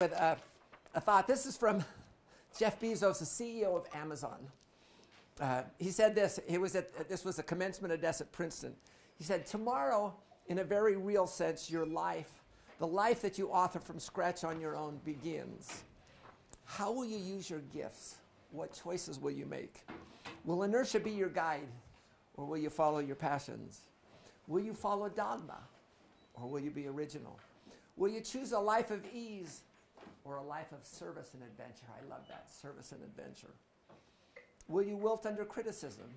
with uh, a thought. This is from Jeff Bezos, the CEO of Amazon. Uh, he said this. He was at this was a commencement address at Princeton. He said, "Tomorrow, in a very real sense, your life, the life that you author from scratch on your own, begins. How will you use your gifts? What choices will you make? Will inertia be your guide, or will you follow your passions? Will you follow dogma, or will you be original? Will you choose a life of ease?" Or a life of service and adventure. I love that service and adventure. Will you wilt under criticism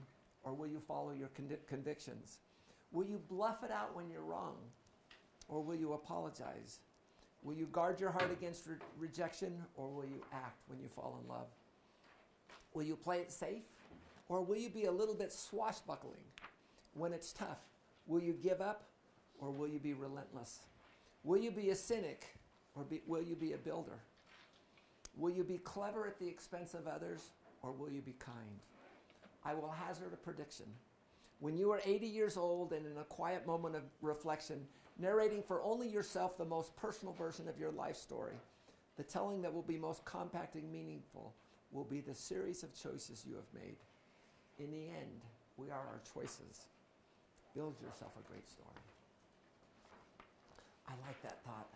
or will you follow your convi- convictions? Will you bluff it out when you're wrong or will you apologize? Will you guard your heart against re- rejection or will you act when you fall in love? Will you play it safe or will you be a little bit swashbuckling when it's tough? Will you give up or will you be relentless? Will you be a cynic or be, will you be a builder? Will you be clever at the expense of others, or will you be kind? I will hazard a prediction. When you are 80 years old and in a quiet moment of reflection, narrating for only yourself the most personal version of your life story, the telling that will be most compact and meaningful will be the series of choices you have made. In the end, we are our choices. Build yourself a great story. I like that thought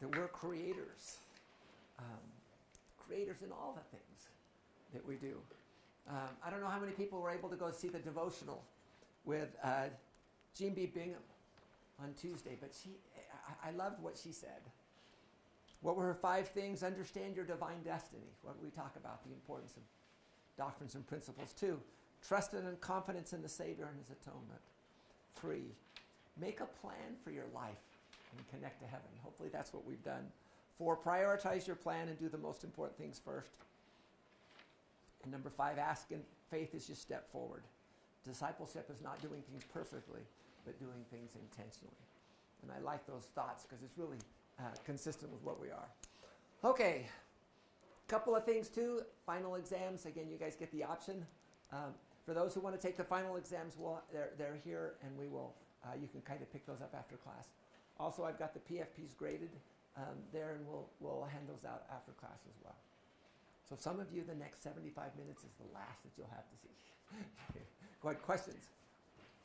that we're creators, um, creators in all the things that we do. Um, I don't know how many people were able to go see the devotional with uh, Jean B. Bingham on Tuesday, but she, I, I loved what she said. What were her five things? Understand your divine destiny. What we talk about? The importance of doctrines and principles. Two, trust and confidence in the Savior and His atonement. Three, make a plan for your life and connect to heaven. Hopefully, that's what we've done. Four, prioritize your plan and do the most important things first. And number five, ask in faith is just step forward. Discipleship is not doing things perfectly, but doing things intentionally. And I like those thoughts because it's really uh, consistent with what we are. Okay, couple of things too. Final exams. Again, you guys get the option. Um, for those who want to take the final exams, we'll, they're, they're here, and we will. Uh, you can kind of pick those up after class. Also, I've got the PFPs graded um, there, and we'll, we'll hand those out after class as well. So some of you, the next 75 minutes is the last that you'll have to see. Go ahead, questions?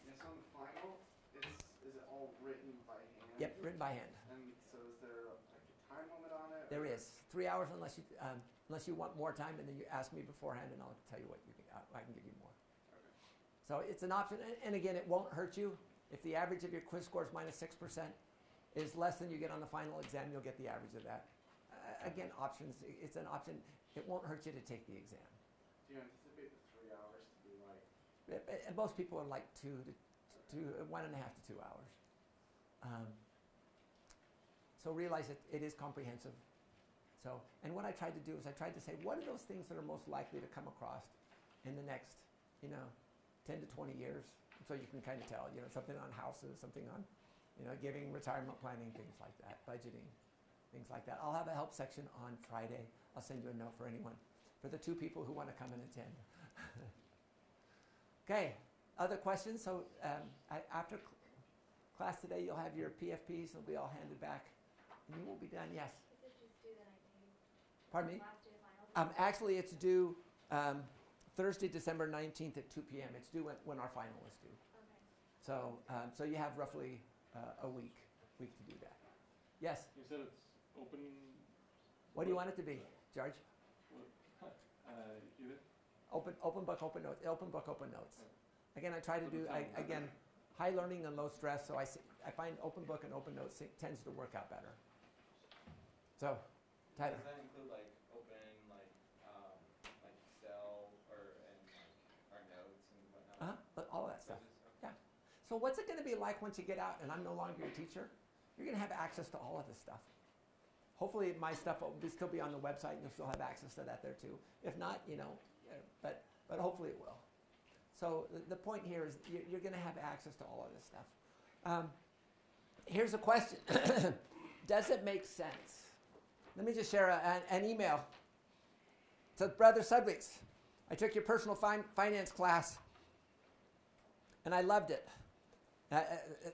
Yes, on the final, is, is it all written by hand? Yep, written by hand. And so is there like a time limit on it? There is three hours unless you um, unless you want more time, and then you ask me beforehand, and I'll tell you what you can. Uh, I can give you more. Okay. So it's an option, and, and again, it won't hurt you if the average of your quiz score is minus minus six percent is less than you get on the final exam. You'll get the average of that. Uh, again, options. It's an option. It won't hurt you to take the exam. Do you anticipate the three hours to be like, most people are like two to two, one and a half to two hours. Um, so realize that it is comprehensive. So, and what I tried to do is I tried to say, what are those things that are most likely to come across in the next, you know, 10 to 20 years? So you can kind of tell, you know, something on houses, something on, you know, giving, retirement planning, things like that, budgeting, things like that. I'll have a help section on Friday. I'll send you a note for anyone, for the two people who want to come and attend. okay, other questions? So um, I, after cl- class today, you'll have your PFPs. They'll be all handed back, and you will be done. Yes. Is it just due the night day? Pardon me. Last day of finals? Um, actually, it's due um, Thursday, December 19th at 2 p.m. It's due when, when our final is due. Okay. So, um, so you have roughly uh, a week, week to do that. Yes. You said it's open. What do you want it to be, George? Uh. Open, open book, open notes. Open book, open notes. Again, I try to do I, again high learning and low stress. So I, see, I find open book and open notes tends to work out better. So, Tyler. Does that include like open, like, um, like Excel or, and like our notes and whatnot? Uh-huh, all that stuff. So just- So what's it going to be like once you get out and I'm no longer your teacher? You're going to have access to all of this stuff. Hopefully my stuff will still be on the website and you'll still have access to that there too. If not, you know, but, but hopefully it will. So the, point here is you're, going to have access to all of this stuff. Um, here's a question. Does it make sense? Let me just share a, an, an email. Says, Brother Sudweeks, I took your personal fin- finance class and I loved it. Uh, uh,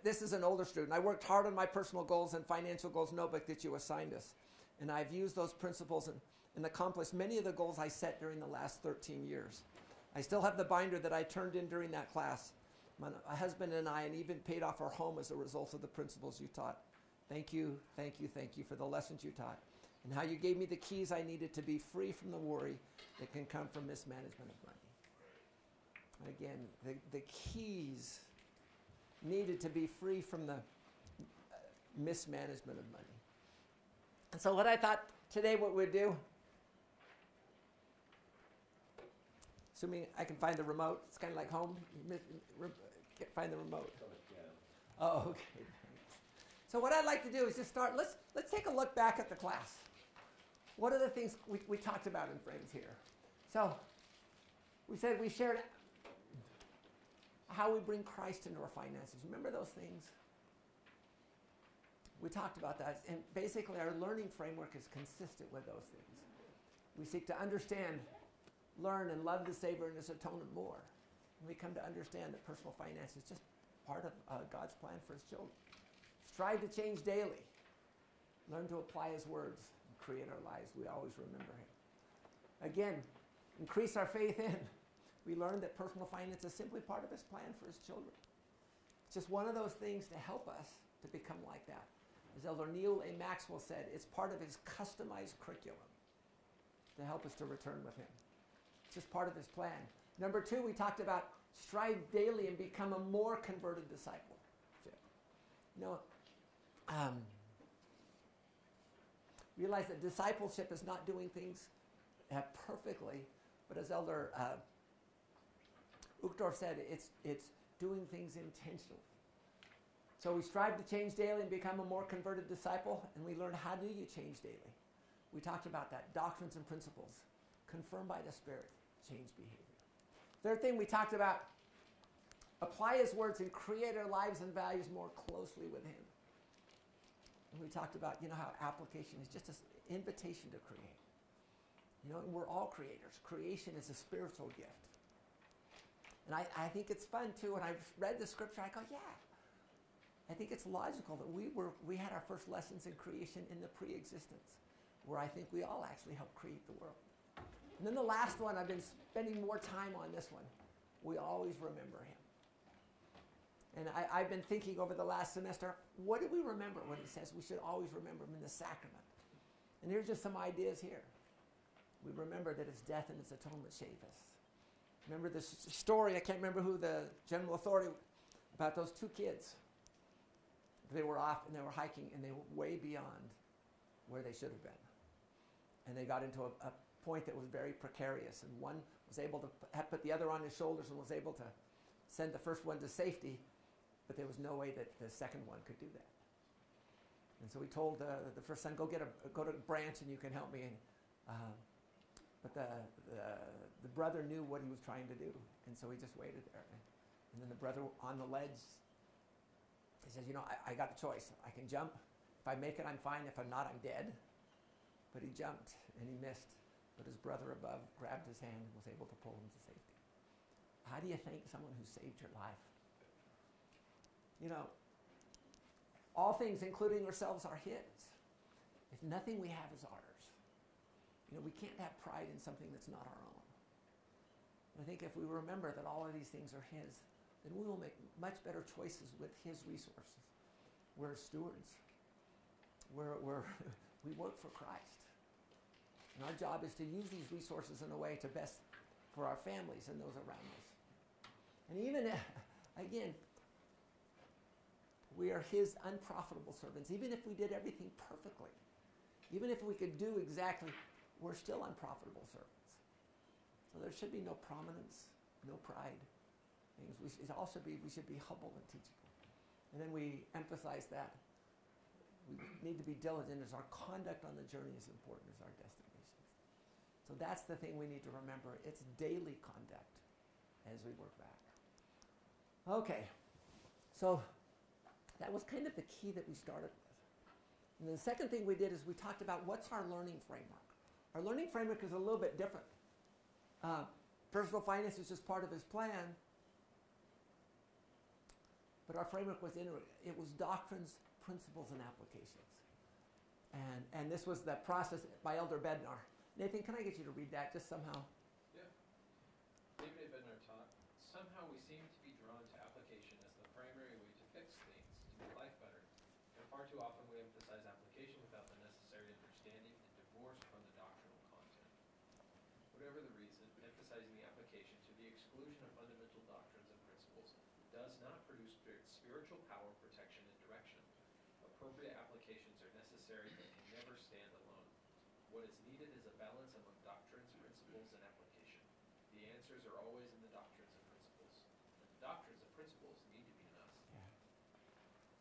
this is an older student. I worked hard on my personal goals and financial goals notebook that you assigned us. And I've used those principles and, and accomplished many of the goals I set during the last 13 years. I still have the binder that I turned in during that class. My, husband and I, and even paid off our home as a result of the principles you taught. Thank you, thank you, thank you for the lessons you taught and how you gave me the keys I needed to be free from the worry that can come from mismanagement of money. Again, the, the keys needed to be free from the uh, mismanagement of money. And so, what I thought today, what we'd do, assuming I can find the remote, it's kind of like home. You miss, re, can't find the remote. Oh, okay. So, what I'd like to do is just start. Let's let's take a look back at the class. What are the things we, we talked about in frames here? So, we said we shared how we bring Christ into our finances. Remember those things? We talked about that. And basically, our learning framework is consistent with those things. We seek to understand, learn, and love the Savior and His atonement more. And we come to understand that personal finance is just part of uh, God's plan for His children. Strive to change daily. Learn to apply His words and create our lives. We always remember Him. Again, increase our faith in we learned that personal finance is simply part of his plan for his children. It's just one of those things to help us to become like that. As Elder Neal A. Maxwell said, it's part of his customized curriculum to help us to return with him. It's just part of his plan. Number two, we talked about strive daily and become a more converted disciple. You know, um, realize that discipleship is not doing things uh, perfectly, but as Elder uh, Uchtdorf said it's, it's doing things intentionally. So we strive to change daily and become a more converted disciple, and we learn how do you change daily. We talked about that doctrines and principles, confirmed by the Spirit, change behavior. Third thing we talked about apply His words and create our lives and values more closely with Him. And we talked about, you know, how application is just an invitation to create. You know, and we're all creators. Creation is a spiritual gift. And I, I think it's fun too. When I've read the scripture, I go, yeah. I think it's logical that we were we had our first lessons in creation in the pre-existence, where I think we all actually helped create the world. And then the last one, I've been spending more time on this one. We always remember him. And I, have been thinking over the last semester, what do we remember when he says we should always remember him in the sacrament? And here's just some ideas here. We remember that his death and his atonement save us. Remember this story, I can't remember who the general authority, about those two kids. They were off and they were hiking and they were way beyond where they should have been. And they got into a, a point that was very precarious. And one was able to put the other on his shoulders and was able to send the first one to safety, but there was no way that the second one could do that. And so he told the first son, "Go get a go to a branch and you can help me." And, uh, but the, the, the brother knew what he was trying to do, and so he just waited there. And then the brother on the ledge, he says, You know, I, I got the choice. I can jump. If I make it, I'm fine. If I'm not, I'm dead. But he jumped and he missed. But his brother above grabbed his hand and was able to pull him to safety. How do you thank someone who saved your life? You know, all things, including ourselves, are his. If nothing we have is ours. You know, we can't have pride in something that's not our own. And I think if we remember that all of these things are His, then we will make much better choices with His resources. We're stewards. We're, we're we work for Christ. And our job is to use these resources in a way to best for our families and those around us. And even, again, we are His unprofitable servants. Even if we did everything perfectly, even if we could do exactly we're still unprofitable servants. There should be no prominence, no pride. We should, also be we should be humble and teachable. And then we emphasize that we need to be diligent as our conduct on the journey is important as our destination. So that's the thing we need to remember. It's daily conduct as we work back. Okay. So that was kind of the key that we started with. And the second thing we did is we talked about what's our learning framework. Our learning framework is a little bit different. Uh, personal finance is just part of his plan. but our framework was in it was doctrines, principles, and applications. And, and this was the process by Elder Bednar. Nathan, can I get you to read that just somehow? David Bednar taught, somehow we seem to be drawn to application as the primary way to fix things, to make life better. And far too often we emphasize application without the necessary understanding and divorce from the doctrinal content. Whatever the reason, emphasizing the application to the exclusion of fundamental doctrines and principles does not produce spir- spiritual power, protection, and direction. Appropriate applications are necessary but can never stand alone. What is needed is a balance among doctrines, principles, and application. The answers are always in the doctrines and principles. And the doctrines and principles need to be in us.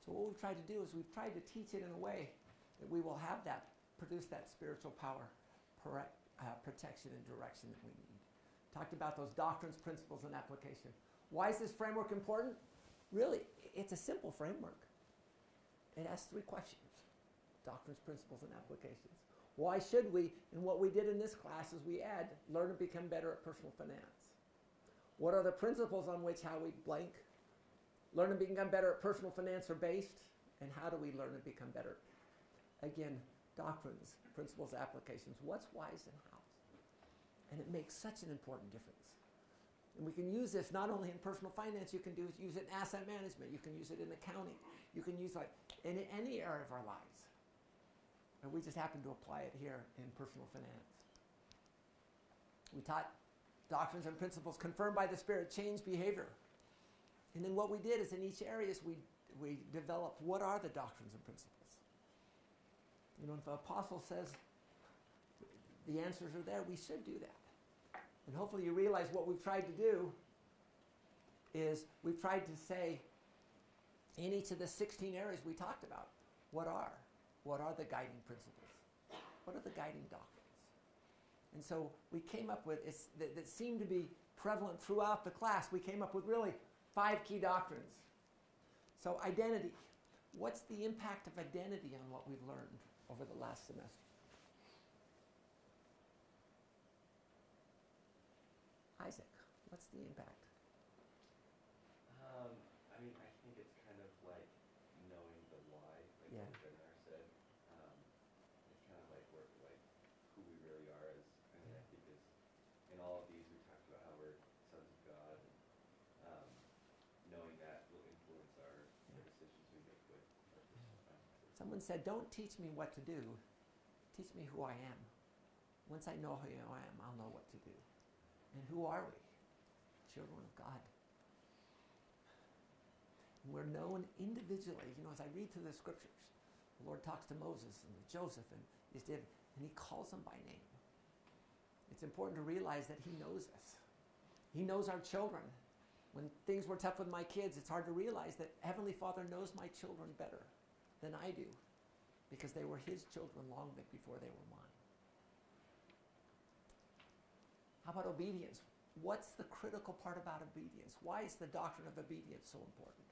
So what we've tried to do is we've tried to teach it in a way that we will have that, produce that spiritual power, uh, protection, and direction that we need. Talked about those doctrines, principles, and application. Why is this framework important? Really, it's a simple framework. It asks three questions doctrines, principles, and applications. Why should we? And what we did in this class is we add learn to become better at personal finance. What are the principles on which how we blank learn to become better at personal finance are based? And how do we learn to become better? Again, doctrines, principles, applications. What's wise and how? And it makes such an important difference. And we can use this not only in personal finance, you can do, use it in asset management, you can use it in accounting, you can use it in any area of our lives. And we just happen to apply it here in personal finance. We taught doctrines and principles confirmed by the Spirit change behavior. And then what we did is in each area is we, we developed what are the doctrines and principles. You know, if an apostle says the answers are there, we should do that. And hopefully you realize what we've tried to do is we've tried to say in each of the 16 areas we talked about, what are? What are the guiding principles? What are the guiding doctrines? And so we came up with, it's, that, that seemed to be prevalent throughout the class, we came up with really five key doctrines. So identity. What's the impact of identity on what we've learned over the last semester? Isaac, what's the impact? Um, I mean, I think it's kind of like knowing the why, like Yeah. what Bernard said. Um, it's kind of like we're like who we really are as. I mean, I think is in all of these we talked about how we're sons of God. And, um, knowing that will influence our the decisions we make with our personal finances. Someone said, Don't teach me what to do, teach me who I am. Once I know who I am, I'll know what to do. And who are we? Children of God. We're known individually. You know, as I read through the scriptures, the Lord talks to Moses and Joseph and is David, and he calls them by name. It's important to realize that he knows us. He knows our children. When things were tough with my kids, it's hard to realize that Heavenly Father knows my children better than I do because they were his children long before they were mine. How about obedience? What's the critical part about obedience? Why is the doctrine of obedience so important?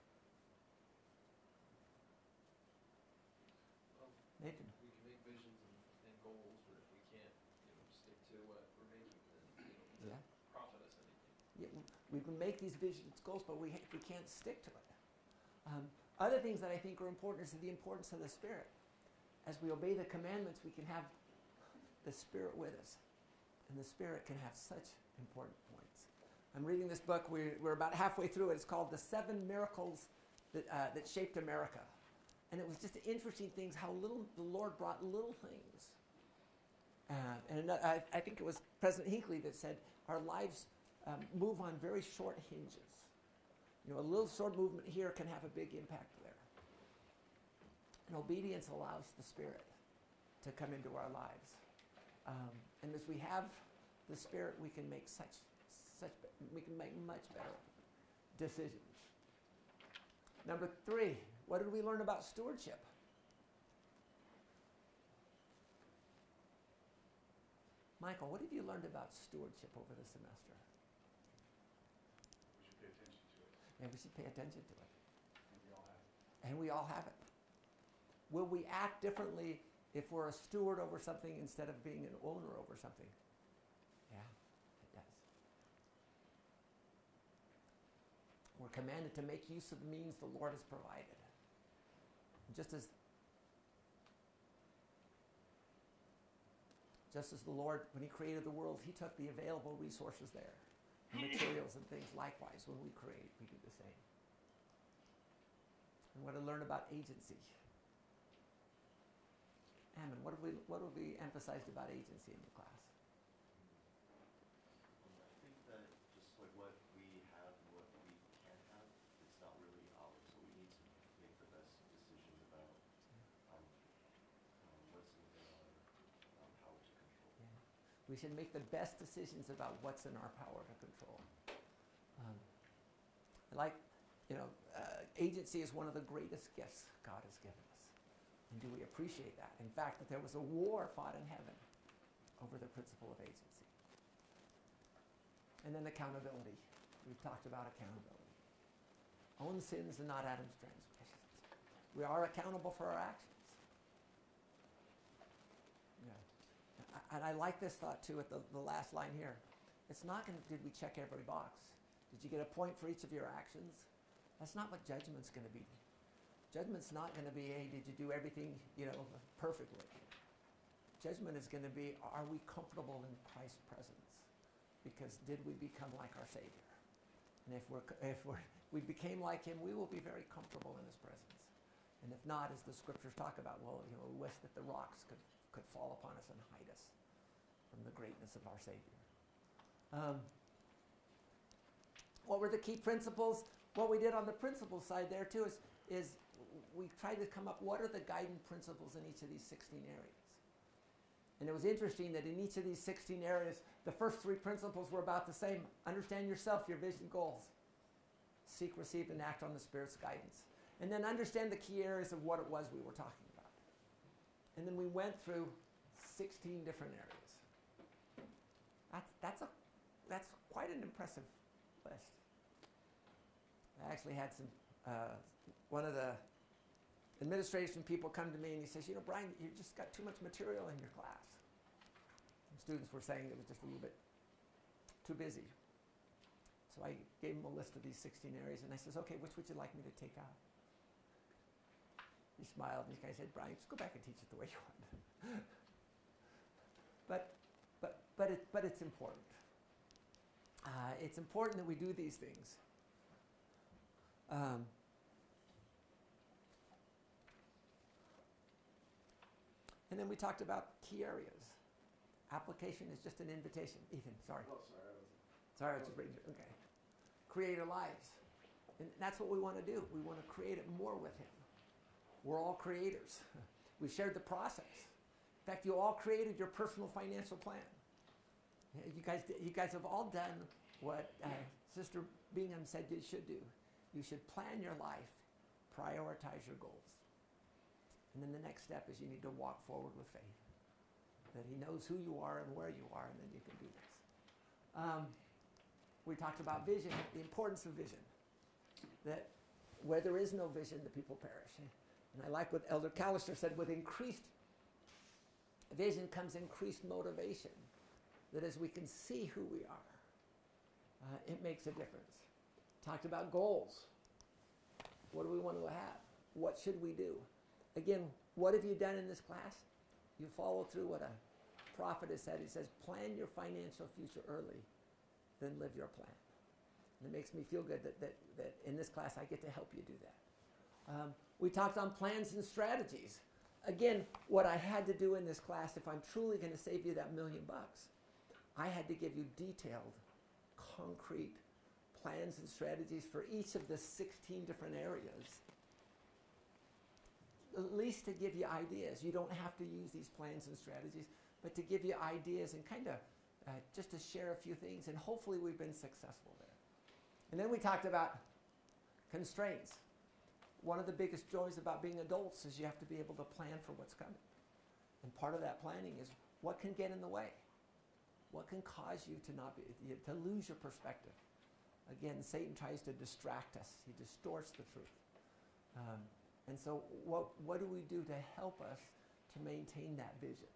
Well, Nathan. we can make visions and, and goals, but if we can't, you know, stick to what we're making, then, you know, it Yeah. profit us anything. Yeah, we can make these visions goals, but we, we can't stick to it. Um, other things that I think are important is the importance of the Spirit. As we obey the commandments, we can have the Spirit with us. And the Spirit can have such important points. I'm reading this book, we're, we're about halfway through it. It's called The Seven Miracles That, uh, that Shaped America. And it was just interesting things how little the Lord brought little things. Uh, and ano- I, I think it was President Hinckley that said, Our lives um, move on very short hinges. You know, a little short movement here can have a big impact there. And obedience allows the Spirit to come into our lives. Um, and as we have the Spirit, we can make such, such, we can make much better decisions. Number three, what did we learn about stewardship? Michael, what have you learned about stewardship over the semester? We should pay attention to it, And we should pay attention to it. and we all have it. Will we act differently if we're a steward over something instead of being an owner over something? Yeah, it does. We're commanded to make use of the means the Lord has provided. Just as just as the Lord, when He created the world, He took the available resources there, the materials and things. Likewise, when we create, we do the same. And what to learn about agency. Ammon, what have we what have we emphasized about agency in the class? Um, I think that just like what we have and what we can have, it's not really ours, so we need to make the best decisions about um, um, what's within our um, power to control. Yeah. We should make the best decisions about what's in our power to control. Um, like, you know, uh, agency is one of the greatest gifts God has given us. And do we appreciate that? In fact, that there was a war fought in heaven over the principle of agency. And then accountability. We've talked about accountability. Own sins and not Adam's transgressions. We are accountable for our actions. Yeah. I- And I like this thought too at the, the last line here. It's not going to, did we check every box? Did you get a point for each of your actions? That's not what judgment's going to be. Judgment's not going to be, hey, did you do everything, you know, perfectly? Judgment is going to be, are we comfortable in Christ's presence? Because did we become like our Savior? And if we're, if we're, we became like Him, we will be very comfortable in His presence. And if not, as the scriptures talk about, well, you know, we wish that the rocks could, could fall upon us and hide us from the greatness of our Savior. Um, what were the key principles? What we did on the principle side there too is, is we tried to come up what are the guiding principles in each of these 16 areas. And it was interesting that in each of these 16 areas, the first three principles were about the same. Understand yourself, your vision, goals. Seek, receive, and act on the Spirit's guidance. And then understand the key areas of what it was we were talking. And then we went through 16 different areas. That's, that's, a, that's quite an impressive list. I actually had some, uh, one of the administration people come to me and he says, you know, Bryan, you just got too much material in your class. Students were saying it was just a little bit too busy. So I gave him a list of these 16 areas and I says, okay, which would you like me to take out? He smiled and this guy said, Bryan, just go back and teach it the way you want. but, but, but, it, but it's important. Uh, it's important that we do these things. Um, and then we talked about key areas. Application is just an invitation. Ethan, sorry. Oh, sorry, I was. Sorry, I was just reading. Okay. Create our lives. And that's what we want to do. We want to create it more with Him. We're all creators. We shared the process. In fact, you all created your personal financial plan. You guys, you guys have all done what uh, Sister Bingham said you should do. You should plan your life, prioritize your goals. And then the next step is you need to walk forward with faith. That He knows who you are and where you are, and then you can do this. Um, we talked about vision, the importance of vision. That where there is no vision, the people perish. And I like what Elder Callister said with increased vision comes increased motivation. That as we can see who we are, uh, it makes a difference. Talked about goals. What do we want to have? What should we do? Again, what have you done in this class? You follow through what a prophet has said. He says, plan your financial future early, then live your plan. And it makes me feel good that, that, that in this class I get to help you do that. Um, we talked on plans and strategies. Again, what I had to do in this class, if I'm truly going to save you that million bucks, I had to give you detailed, concrete plans and strategies for each of the 16 different areas. At least to give you ideas. You don't have to use these plans and strategies, but to give you ideas and kind of uh, just to share a few things, and hopefully we've been successful there. And then we talked about constraints. One of the biggest joys about being adults is you have to be able to plan for what's coming. And part of that planning is what can get in the way? What can cause you to not be, to lose your perspective? Again, Satan tries to distract us. He distorts the truth. Um, and so what, what do we do to help us to maintain that vision?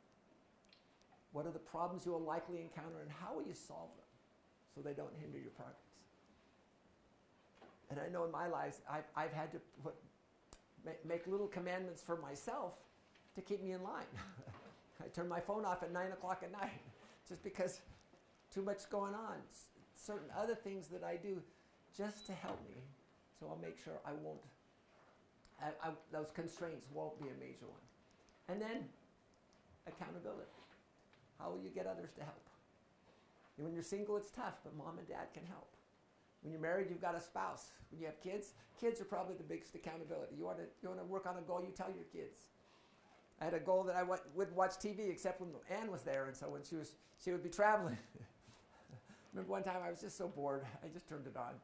What are the problems you will likely encounter and how will you solve them so they don't hinder your progress? And I know in my life, I've, I've had to put, make little commandments for myself to keep me in line. I turn my phone off at 9 o'clock at night just because too much going on. Certain other things that I do just to help me. So I'll make sure I won't, I, I, those constraints won't be a major one. And then accountability. How will you get others to help? When you're single, it's tough, but mom and dad can help. When you're married, you've got a spouse. When you have kids, kids are probably the biggest accountability. You want to you want to work on a goal, you tell your kids. I had a goal that I w- wouldn't watch TV except when Anne was there, and so when she was she would be traveling. Remember one time I was just so bored, I just turned it on.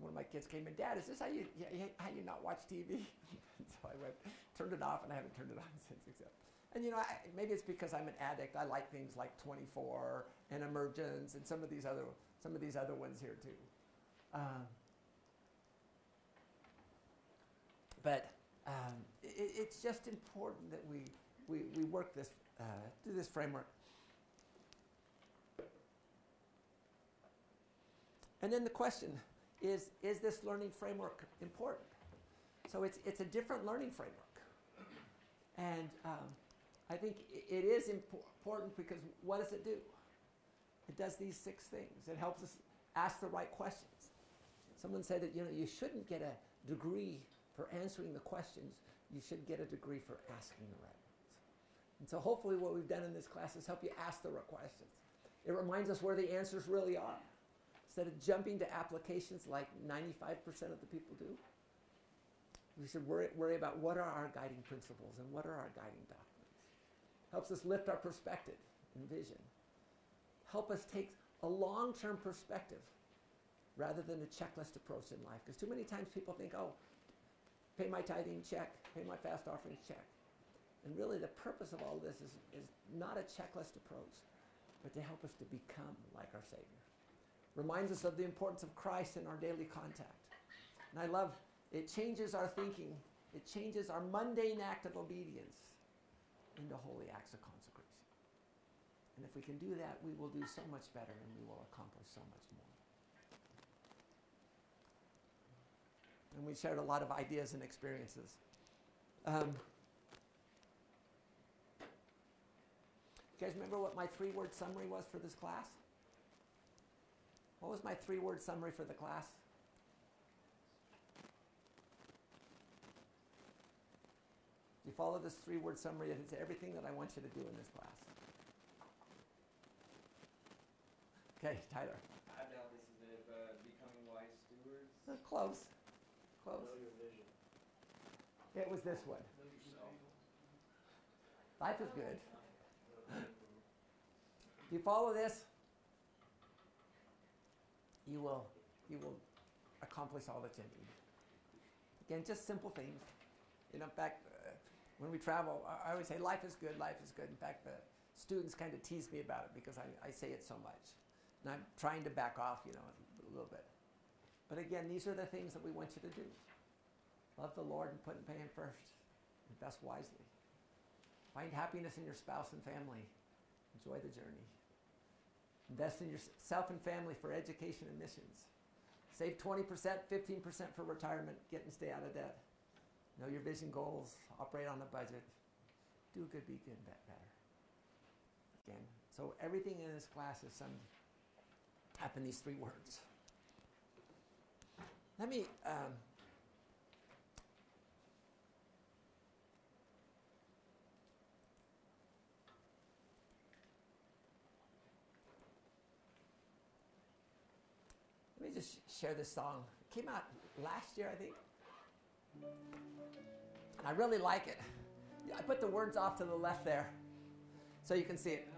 One of my kids came in, Dad, is this how you how you not watch TV? so I went, turned it off, and I haven't turned it on since. Except, and you know, I, maybe it's because I'm an addict. I like things like 24 and Emergence and some of these other some of these other ones here too. Um, but um, it, it's just important that we, we, we work this, uh, do this framework. And then the question is, is this learning framework important? So it's, it's a different learning framework. And um, I think it is impo- important because what does it do? It does these six things. It helps us ask the right questions. Someone said that you know you shouldn't get a degree for answering the questions. You should get a degree for asking the right ones. And so hopefully what we've done in this class is help you ask the right questions. It reminds us where the answers really are. Instead of jumping to applications like 95% of the people do, we should worry, worry about what are our guiding principles and what are our guiding doctrines. Helps us lift our perspective and vision. Help us take a long-term perspective rather than a checklist approach in life. Because too many times people think, oh, pay my tithing check, pay my fast offerings check. And really the purpose of all this is, is not a checklist approach, but to help us to become like our Savior. Reminds us of the importance of Christ in our daily contact. And I love, it changes our thinking. It changes our mundane act of obedience into holy acts of consecration. And if we can do that, we will do so much better and we will accomplish so much more. And we shared a lot of ideas and experiences. Um, you guys remember what my three word summary was for this class? What was my three word summary for the class? You follow this three word summary, it's everything that I want you to do in this class. Okay, Tyler. Down this is it, uh, becoming wise stewards. Uh, Close. Close. Know your vision. It was this one. Know yourself. Life is good. If you follow this, you will you will accomplish all that you need. Again, just simple things. You know, in fact, uh, when we travel, I, I always say life is good, life is good. In fact, the students kind of tease me about it because I, I say it so much. And I'm trying to back off, you know, a little bit. But again, these are the things that we want you to do. Love the Lord and put and pay Him first. Invest wisely. Find happiness in your spouse and family. Enjoy the journey. Invest in yourself and family for education and missions. Save 20%, 15% for retirement. Get and stay out of debt. Know your vision goals. Operate on a budget. Do good, be good, bet better. Again, so everything in this class is summed up in these three words. Let me. Um, Let me just share this song. It came out last year, I think. And I really like it. I put the words off to the left there so you can see it.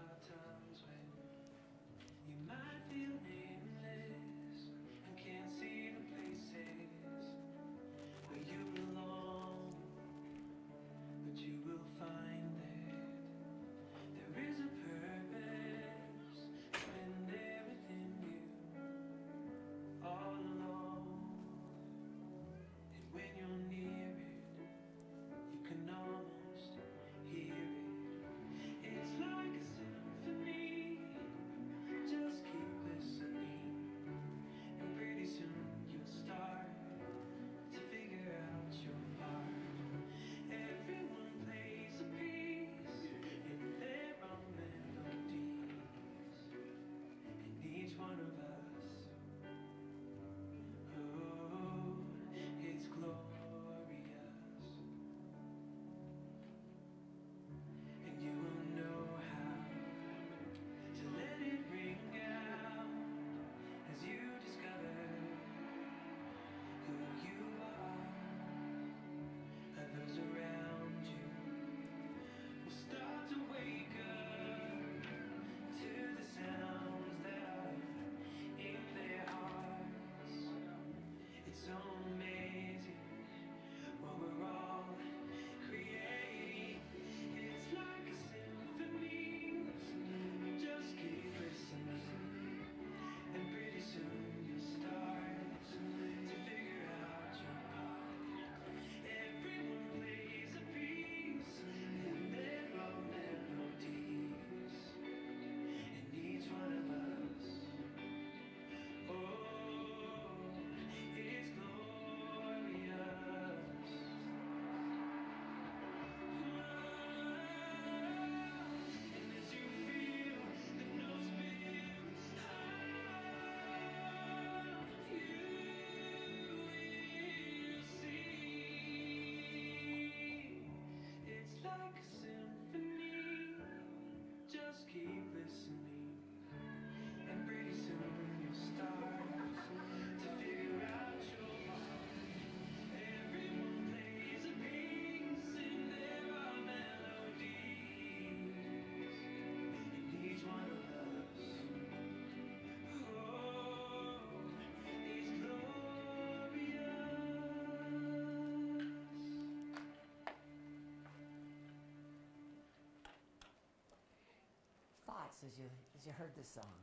Thoughts as you as you heard this song?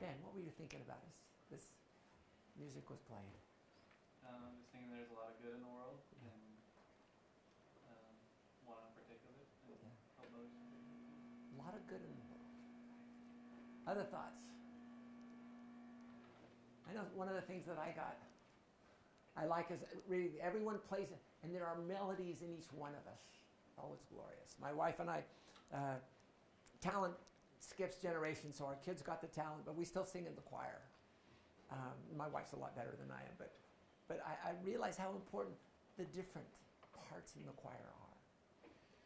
Ben, what were you thinking about as this music was playing? Um, just thinking there's a lot of good in the world and um, want to partake of it and Yeah. help others. A lot of good in the world. Other thoughts? I know one of the things that I got, I like is really everyone plays it, and there are melodies in each one of us. Oh, it's glorious. My wife and I, uh, talent skips generations, so our kids got the talent, but we still sing in the choir. Um, my wife's a lot better than I am, but, but I, I realize how important the different parts in the choir are.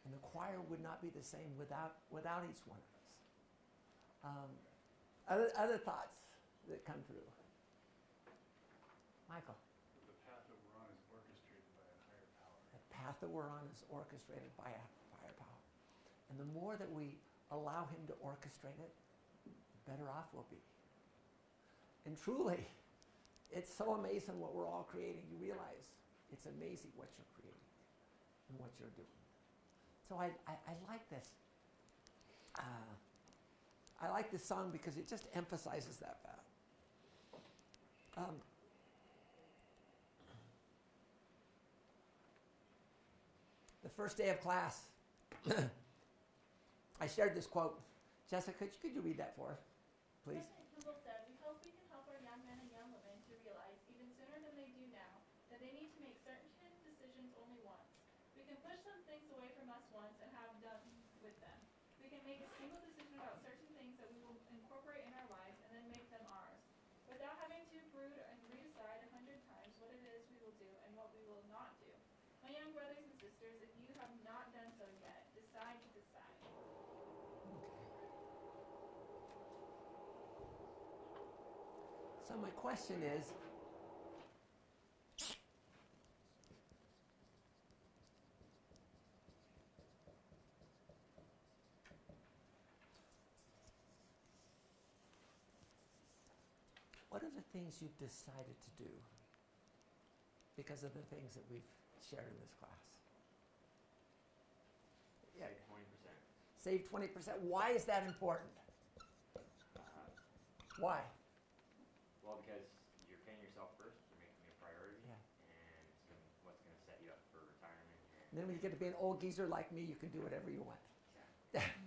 And the choir would not be the same without, without each one of us. Um, other, other thoughts that come through? Michael, The path that we're on is orchestrated by a higher power. the path that we're on is orchestrated by a higher power. And the more that we allow Him to orchestrate it, the better off we'll be. And truly, it's so amazing what we're all creating. You realize it's amazing what you're creating and what you're doing. So I, I, I like this. Uh, I like this song because it just emphasizes that fact. Um, first day of class, I shared this quote. Jessica, could you, could you read that for us, please? President Hubel said, "We hope we can help our young men and young women to realize, even sooner than they do now, that they need to make certain decisions only once. We can push some things away from us once and have done with them. We can make a single decision about certain things that we will incorporate in our lives and then make them ours, without having to brood and re-decide a hundred times what it is we will do and what we will not do. My young brothers and sisters, if you have not done so yet, decide to decide." So my question is, what are the things you've decided to do because of the things that we've shared in this class? Yeah, Save twenty percent. save 20%. Why is that important? Uh-huh. Why? Well, because you're paying yourself first, you're making it a priority, Yeah. and it's gonna, what's gonna set you up for retirement. And then when you get to be an old geezer like me, you can do whatever you want. Exactly.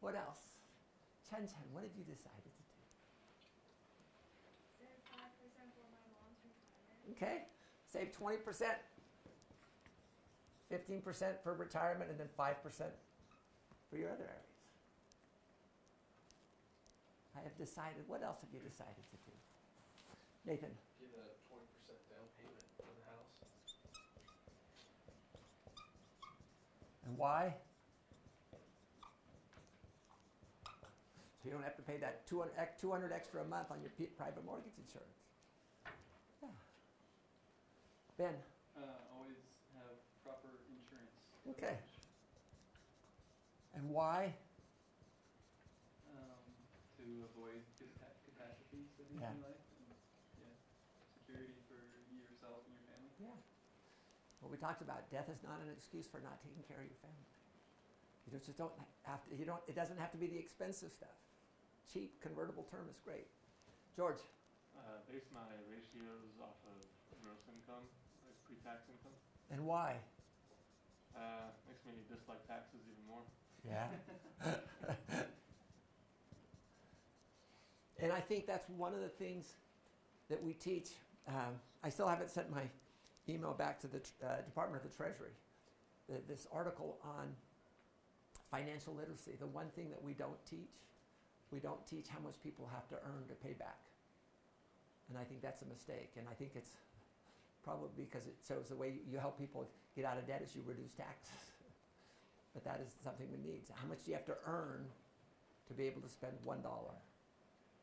what else? Chen Chen, what have you decided to do? Save five percent for my mom's retirement. Okay, save 20%, 15% for retirement, and then 5% for your other areas. I have decided. What else have you decided to do? Nathan, Give a twenty percent down payment for the house. and why? So you don't have to pay that 200, ex- 200 extra a month on your p- private mortgage insurance. Yeah. Ben, Uh, always have proper insurance. Okay. and why? To avoid cata- catastrophes I think Yeah. in life yeah, security for yourself and your family. Yeah. What we talked about, death is not an excuse for not taking care of your family. You just don't have to, you don't, it doesn't have to be the expensive stuff. Cheap convertible term is great. George, Uh, base my ratios off of gross income, like pre-tax income. and why? Uh, makes me dislike taxes even more. Yeah. and I think that's one of the things that we teach. Um, I still haven't sent my email back to the uh, Department of the Treasury. The, this article on financial literacy, the one thing that we don't teach, we don't teach how much people have to earn to pay back. And I think that's a mistake. And I think it's probably because it shows the way you help people get out of debt is you reduce taxes. But that is something we need. How much do you have to earn to be able to spend one dollar?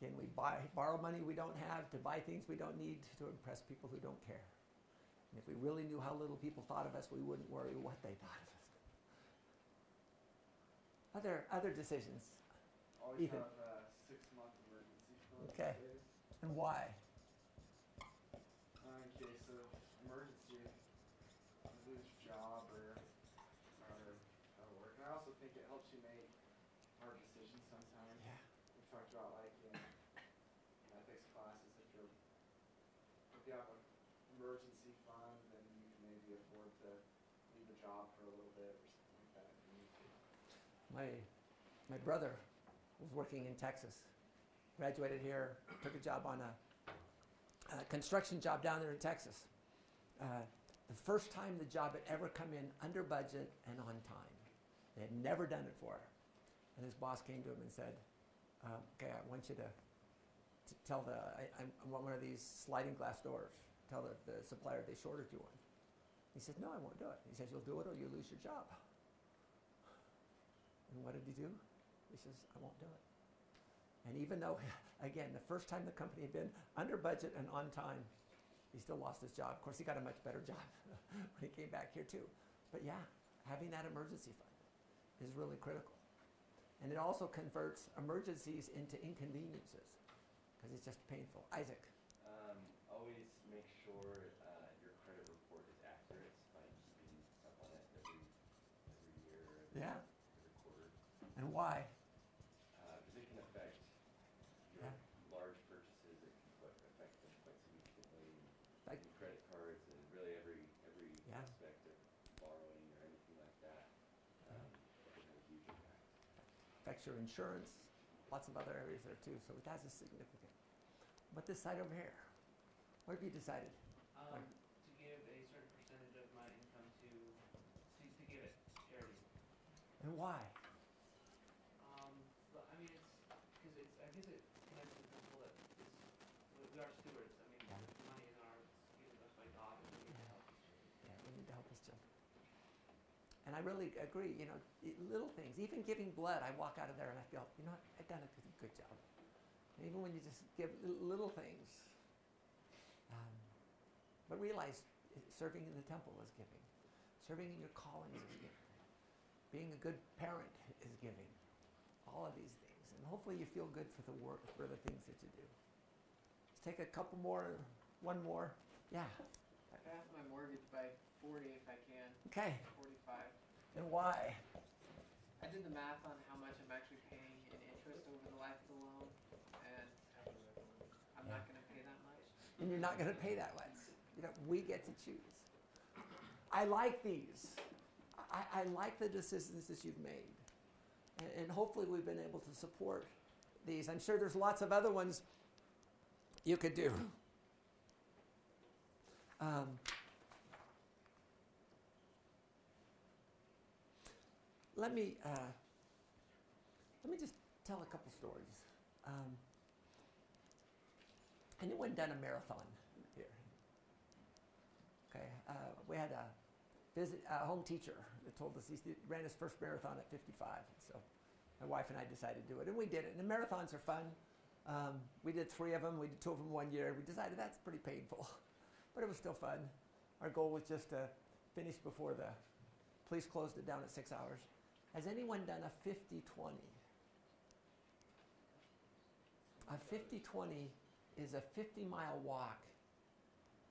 Can we buy, borrow money we don't have to buy things we don't need to impress people who don't care? And if we really knew how little people thought of us, we wouldn't worry what they thought of us. Other other decisions, Always Ethan. have a six-month emergency fund. Okay. and why? Uh, in case of emergency, you lose your job or, or out of work. And I also think it helps you make hard decisions sometimes. Yeah. We talked about like in ethics classes, if you're, if you have an emergency fund, then you can maybe afford to leave a job for a little bit or something like that if you need to. My my brother was working in Texas. Graduated here, took a job on a, a construction job down there in Texas. Uh, the first time the job had ever come in under budget and on time. They had never done it for. And his boss came to him and said, um, "Okay, I want you to, to tell the I, I want one of these sliding glass doors. Tell the, the supplier they shorted you one." He said, "No, I won't do it." He says, "You'll do it or you lose your job." And what did he do? He says, I won't do it. And even though, again, the first time the company had been under budget and on time, he still lost his job. Of course, he got a much better job when he came back here, too. But yeah, having that emergency fund is really critical. And it also converts emergencies into inconveniences because it's just painful. Isaac. Um, always make sure uh, your credit report is accurate by keeping up on it every every year, Yeah. Every quarter, And why? because it can affect your Yeah. large purchases. It can affect them quite significantly. Like- and credit cards and really every every Yeah. aspect of borrowing or anything like that. Um, it can have a huge impact. Affects your insurance, lots of other areas there, too. So that's a significant. But this side over here, what have you decided? Um, to give a certain percentage of my income to, to, to give it to charity. And why? Um, but I mean, it's, cause it's, I guess it connects to the principle that is, we we are stewards, I mean, Yeah. the money is ours, it's given to us by God, and we need to help each other. Yeah, we need to help his children. And I really agree, you know, little things, even giving blood, I walk out of there and I feel, you know what, I've done a good, good job. And even when you just give little things. Um, but realize serving in the temple is giving, serving in your callings is giving, being a good parent is giving, all of these things. And hopefully you feel good for the work, for the things that you do. Let's take a couple more, one more. Yeah, Half my mortgage by forty if I can, okay. forty-five. And why? I did the math on how much I'm actually paying in interest over the life of the loan, and I'm not gonna pay that much. and you're not going to pay that much. You know, we get to choose. I like these. I, I like the decisions that you've made. And, and hopefully we've been able to support these. I'm sure there's lots of other ones you could do. Um, let me uh, let me just tell a couple stories. Um, anyone done a marathon here? Okay, uh, we had a visit a home teacher that told us he ran his first marathon at 55. So my wife and I decided to do it, and we did it. And the marathons are fun. Um, we did three of them. We did two of them one year. We decided that's pretty painful, but it was still fun. Our goal was just to finish before the police closed it down at six hours. Has anyone done a 50-20? A 50-20 is a 50-mile walk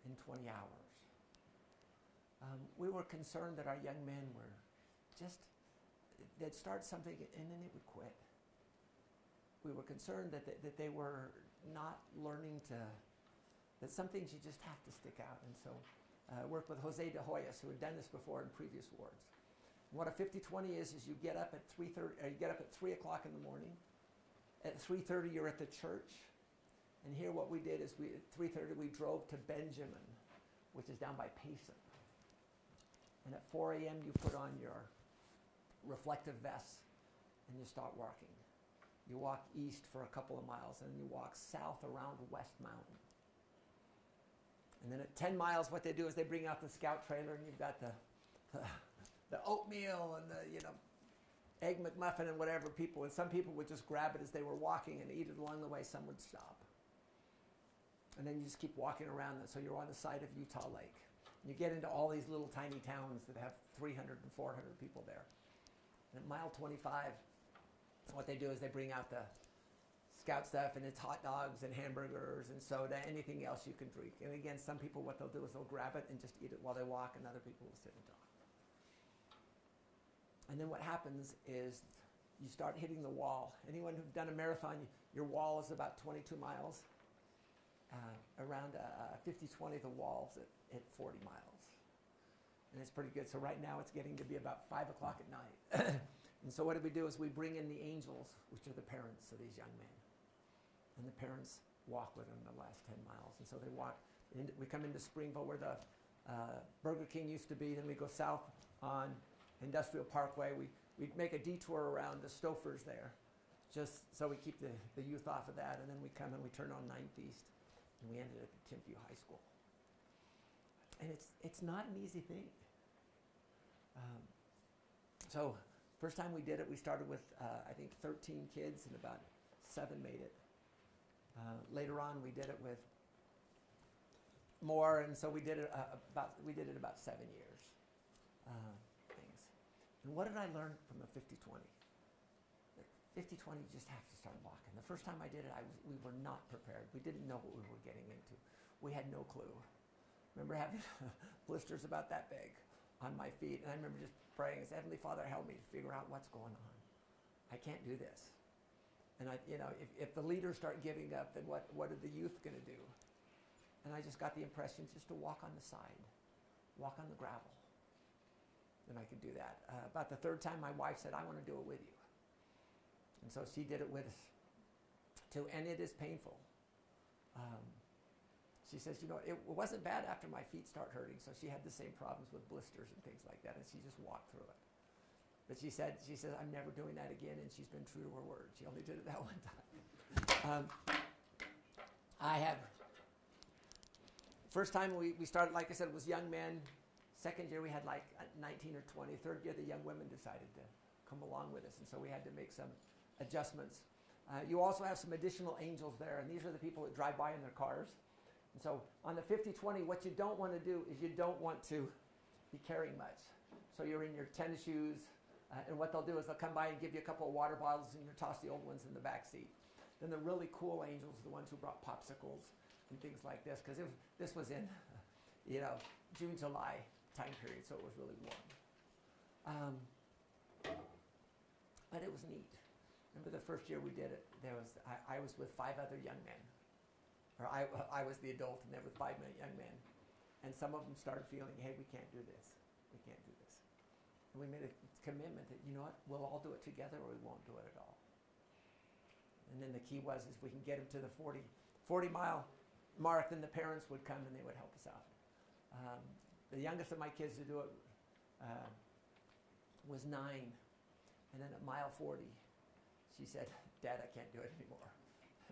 in 20 hours. Um, we were concerned that our young men were just, they'd start something and then they would quit. We were concerned that they, that they were not learning to, that some things you just have to stick out. And so uh, worked with Jose de Hoyos, who had done this before in previous wards. What a 50-20 is, is you get up at 3.30, or uh, you get up at 3 o'clock in the morning. At 3.30, you're at the church. And here what we did is we, at 3.30, we drove to Benjamin, which is down by Payson. And at 4 a.m., you put on your reflective vests and you start walking. You walk east for a couple of miles and then you walk south around West Mountain. And then at 10 miles, what they do is they bring out the scout trailer and you've got the, the, the oatmeal and the, you know, egg McMuffin and whatever people, and some people would just grab it as they were walking and eat it along the way. Some would stop. And then you just keep walking around. So you're on the side of Utah Lake. You get into all these little tiny towns that have 300 and 400 people there. And at mile 25, what they do is they bring out the scout stuff, and it's hot dogs and hamburgers and soda, anything else you can drink. And again, some people, what they'll do is they'll grab it and just eat it while they walk, and other people will sit and talk. And then what happens is you start hitting the wall. Anyone who's done a marathon, your wall is about 22 miles. Uh, around uh, 50-20, the wall's at, at 40 miles. And it's pretty good. So right now it's getting to be about 5 o'clock at night. and so what do we do is we bring in the angels, which are the parents of these young men. And the parents walk with them the last 10 miles. And so they walk, in, we come into Springville where the uh, Burger King used to be. Then we go south on Industrial Parkway. We, we'd make a detour around the Stofers there, just so we keep the, the youth off of that. And then we come and we turn on 9th East, and we ended up at Timpview High School. And it's, it's not an easy thing. Um, so, first time we did it, we started with, uh, I think, 13 kids, and about seven made it. Uh, later on, we did it with more, and so we did it uh, about we did it about seven years. Things. And what did I learn from the 50-20? 50-20, you just have to start walking. The first time I did it, I we were not prepared. We didn't know what we were getting into. We had no clue. remember having blisters about that big on my feet, and I remember just praying, as Heavenly Father, help me to figure out what's going on. I can't do this. And I, you know, if, if the leaders start giving up, then what, what are the youth going to do? And I just got the impression just to walk on the side, walk on the gravel. And I could do that. Uh, about the third time, my wife said, I want to do it with you. And so she did it with us too, and it is painful. Um, she says, you know, it wasn't bad after my feet start hurting, so she had the same problems with blisters and things like that, and she just walked through it. But she said, she says, I'm never doing that again, and she's been true to her word. She only did it that one time. Um, I have, first time we, we started, like I said, was young men. Second year we had like 19 or 20. Third year the young women decided to come along with us, and so we had to make some adjustments. Uh, you also have some additional angels there, and these are the people that drive by in their cars. And so on the 50-20, what you don't want to do is you don't want to be carrying much. So you're in your tennis shoes, uh, and what they'll do is they'll come by and give you a couple of water bottles, and you toss the old ones in the back seat. Then the really cool angels are the ones who brought popsicles and things like this, because if this was in, you know, June, July time period, so it was really warm. Um, but it was neat. Remember the first year we did it, there was, I, I was with five other young men. Or I, I was the adult and there were five young men. And some of them started feeling, hey, we can't do this. We can't do this. And we made a commitment that, you know what, we'll all do it together or we won't do it at all. And then the key was is we can get them to the 40, 40 mile mark, then the parents would come and they would help us out. Um, the youngest of my kids to do it uh, was nine. And then at mile 40, she said, Dad, I can't do it anymore.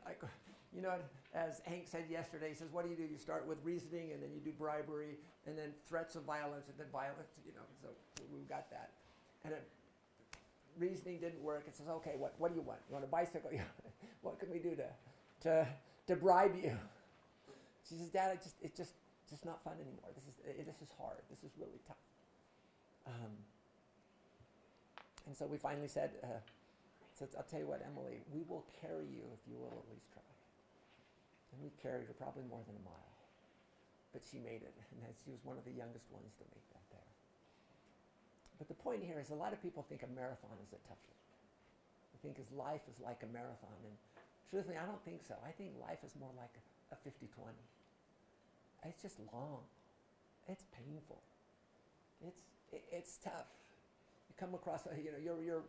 I, you know, as Hank said yesterday, he says, what do you do? You start with reasoning, and then you do bribery, and then threats of violence, and then violence, you know, so we've got that. And it, reasoning didn't work. It says, okay, what, what do you want? You want a bicycle? what can we do to, to, to bribe you? She says, Dad, it just, it's just, just not fun anymore. This is, this is hard. This is really tough. Um, and so we finally said, uh, I'll tell you what, Emily, we will carry you if you will at least try. And we carried her probably more than a mile. But she made it, and she was one of the youngest ones to make that there. But the point here is a lot of people think a marathon is a tough thing. They think his life is like a marathon. And truthfully, I don't think so. I think life is more like a 50 20. It's just long. It's painful. It's, it, it's tough. You come across, you know, you're, you're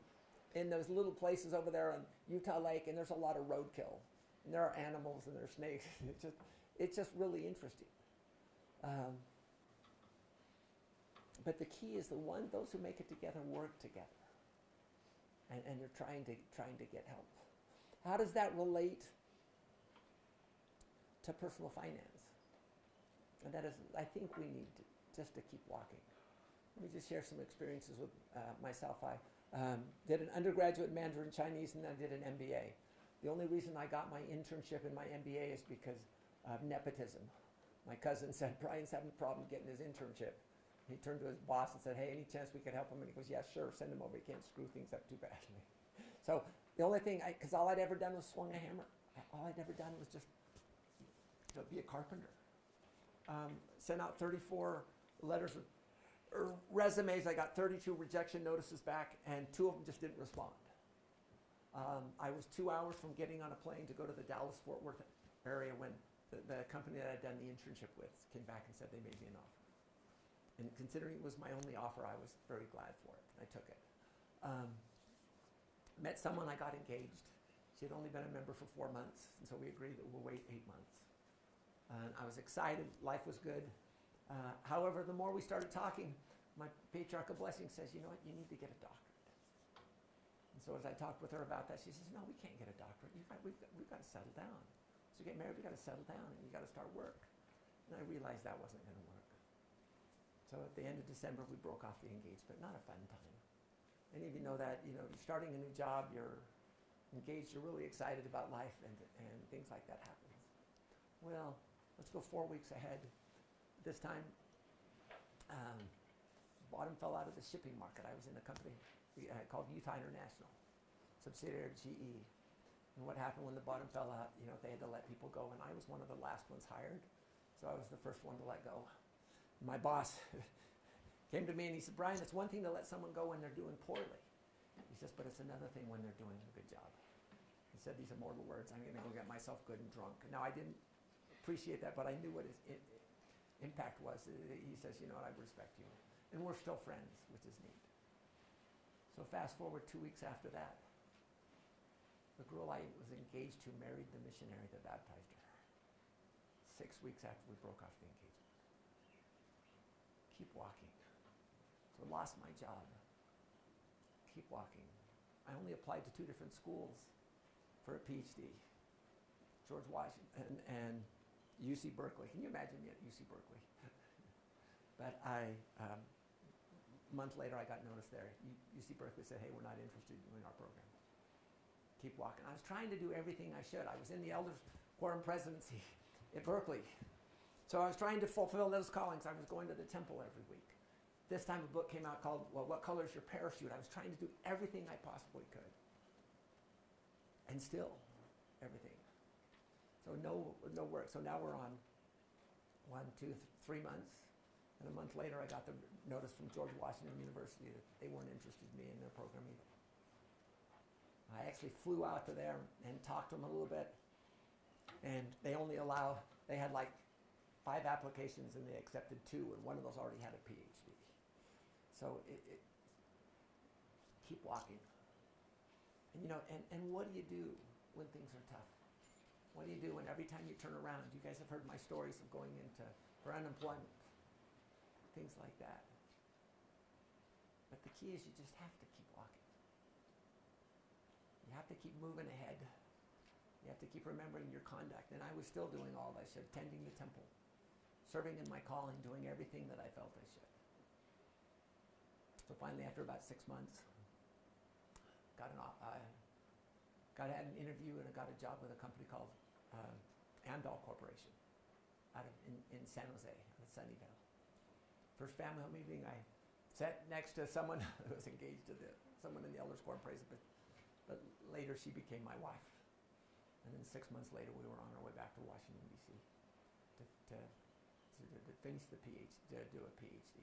in those little places over there on Utah Lake, and there's a lot of roadkill. And there are animals and there are snakes. It's just, it's just really interesting. Um, but the key is the one, those who make it together work together. And, and they're trying to, trying to get help. How does that relate to personal finance? And that is, I think we need to, just to keep walking. Let me just share some experiences with uh, myself. I, Um, did an undergraduate in Mandarin Chinese and then I did an MBA. The only reason I got my internship in my MBA is because of nepotism. My cousin said Bryan's having a problem getting his internship. He turned to his boss and said, "Hey, any chance we could help him?" And he goes, "Yeah, sure. Send him over. He can't screw things up too badly." So the only thing, because all I'd ever done was swung a hammer. All I'd ever done was just you know, be a carpenter. Um, sent out 34 letters of resumes. I got 32 rejection notices back, and two of them just didn't respond. Um, I was two hours from getting on a plane to go to the Dallas Fort Worth area when the, the company that I'd done the internship with came back and said they made me an offer. And considering it was my only offer, I was very glad for it. I took it. Um, met someone, I got engaged. She had only been a member for four months, and so we agreed that we'll wait eight months. And I was excited, life was good. Uh, however, the more we started talking, my patriarchal blessing says, you know what, you need to get a doctorate. And so as I talked with her about that, she says, no, we can't get a doctorate. Got, we've, got, we've got to settle down. So get married, we've got to settle down, and you've got to start work. And I realized that wasn't going to work. So at the end of December, we broke off the engagement. Not a fun time. Any of you know that, you know, you're starting a new job, you're engaged, you're really excited about life, and, and things like that happen. Well, let's go four weeks ahead. This time, um, bottom fell out of the shipping market. I was in a company uh, called Utah International, subsidiary of GE. And what happened when the bottom fell out, you know, they had to let people go, and I was one of the last ones hired. So I was the first one to let go. My boss came to me and he said, Bryan, it's one thing to let someone go when they're doing poorly. He says, but it's another thing when they're doing a good job. He said these immortal words, I'm going to go get myself good and drunk. Now, I didn't appreciate that, but I knew what his i- impact was. Uh, he says, you know what, I respect you. And we're still friends, which is neat. So fast forward two weeks after that, the girl I was engaged to married the missionary that baptized her. Six weeks after we broke off the engagement. Keep walking. So I lost my job. Keep walking. I only applied to two different schools for a PhD. George Washington and UC Berkeley. Can you imagine me at UC Berkeley? but I, um, a month later, I got notice there. UC Berkeley said, hey, we're not interested in our program. Keep walking. I was trying to do everything I should. I was in the Elders Quorum presidency at Berkeley. So I was trying to fulfill those callings. I was going to the temple every week. This time a book came out called, well, What Color is Your Parachute? I was trying to do everything I possibly could. And still, everything. So no, no work. So now we're on one, two, th- three months. And a month later, I got the notice from George Washington University that they weren't interested in me in their program either. I actually flew out to there and talked to them a little bit. And they only allow, they had like five applications and they accepted two, and one of those already had a PhD. So it, it keep walking. And you know, and, and what do you do when things are tough? What do you do when every time you turn around, you guys have heard my stories of going into for unemployment, things like that. But the key is you just have to keep walking. You have to keep moving ahead. You have to keep remembering your conduct. And I was still doing all I should, tending the temple, serving in my calling, doing everything that I felt I should. So finally, after about six months, got an, uh, got had an interview and I got a job with a company called um, Amdahl Corporation out of in, in San Jose, out of Sunnyvale. First family home meeting, I sat next to someone who was engaged to the, someone in the elders praise, but, but later she became my wife. And then six months later, we were on our way back to Washington D.C. to, to, to, to finish the PhD, to do a PhD.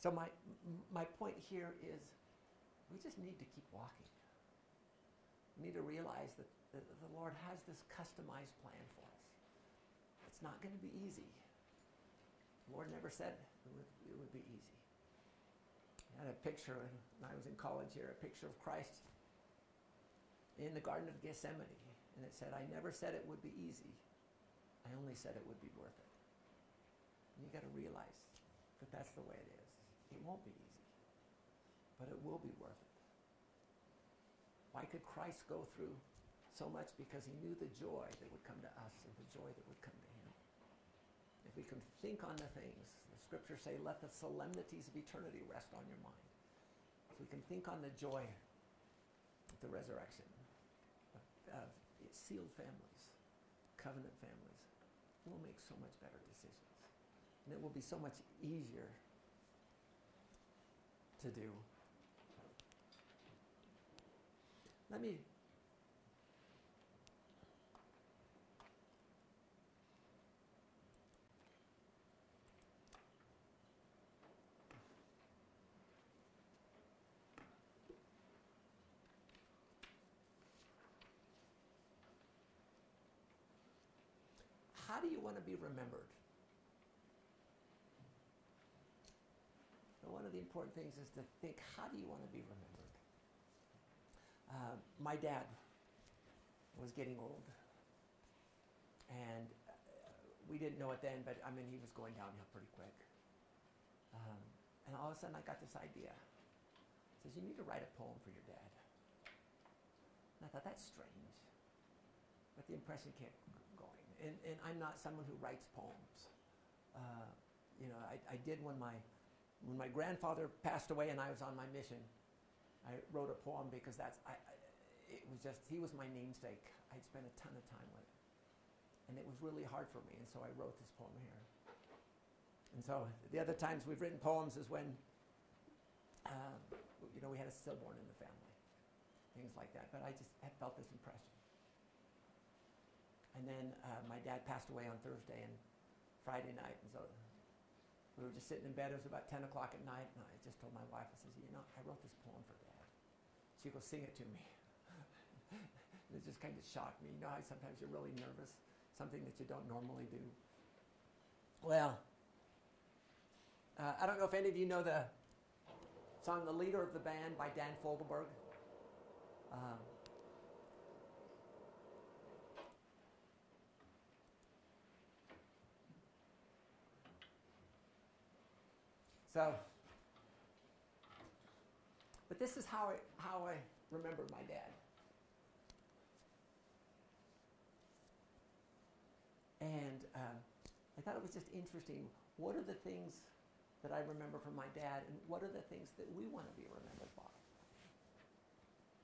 So my my point here is, we just need to keep walking. Need to realize that the, the Lord has this customized plan for us. It's not going to be easy. The Lord never said it would, it would be easy. I had a picture when I was in college here, a picture of Christ in the Garden of Gethsemane. And it said, I never said it would be easy. I only said it would be worth it. And you got to realize that that's the way it is. It won't be easy, but it will be worth it. Why could Christ go through so much? Because he knew the joy that would come to us and the joy that would come to him. If we can think on the things, the scriptures say, let the solemnities of eternity rest on your mind. If we can think on the joy of the resurrection, of, of sealed families, covenant families. We'll make so much better decisions. And it will be so much easier to do. Let me How do you want to be remembered? So one of the important things is to think, how do you want to be remembered? Uh, my dad was getting old. And uh, we didn't know it then, but I mean, he was going downhill pretty quick. Um, and all of a sudden, I got this idea. It says, you need to write a poem for your dad. And I thought, that's strange. But the impression kept going. And, and I'm not someone who writes poems. Uh, you know, I, I did when my, when my grandfather passed away and I was on my mission. I wrote a poem because that's, I, I, it was just, he was my namesake. I'd spent a ton of time with him. And it was really hard for me, and so I wrote this poem here. And so the other times we've written poems is when, um, you know, we had a stillborn in the family, things like that. But I just felt this impression. And then uh, my dad passed away on Thursday and Friday night, and so we were just sitting in bed. It was about 10 o'clock at night, and I just told my wife, I says, you know, I wrote this poem for Dad. She goes, sing it to me. it just kind of shocked me. You know how sometimes you're really nervous, something that you don't normally do. Well, uh, I don't know if any of you know the song "The Leader of the Band" by Dan Fogelberg. Um, So, but this is how I, how I remember my dad. And um, I thought it was just interesting. What are the things that I remember from my dad, and what are the things that we want to be remembered by?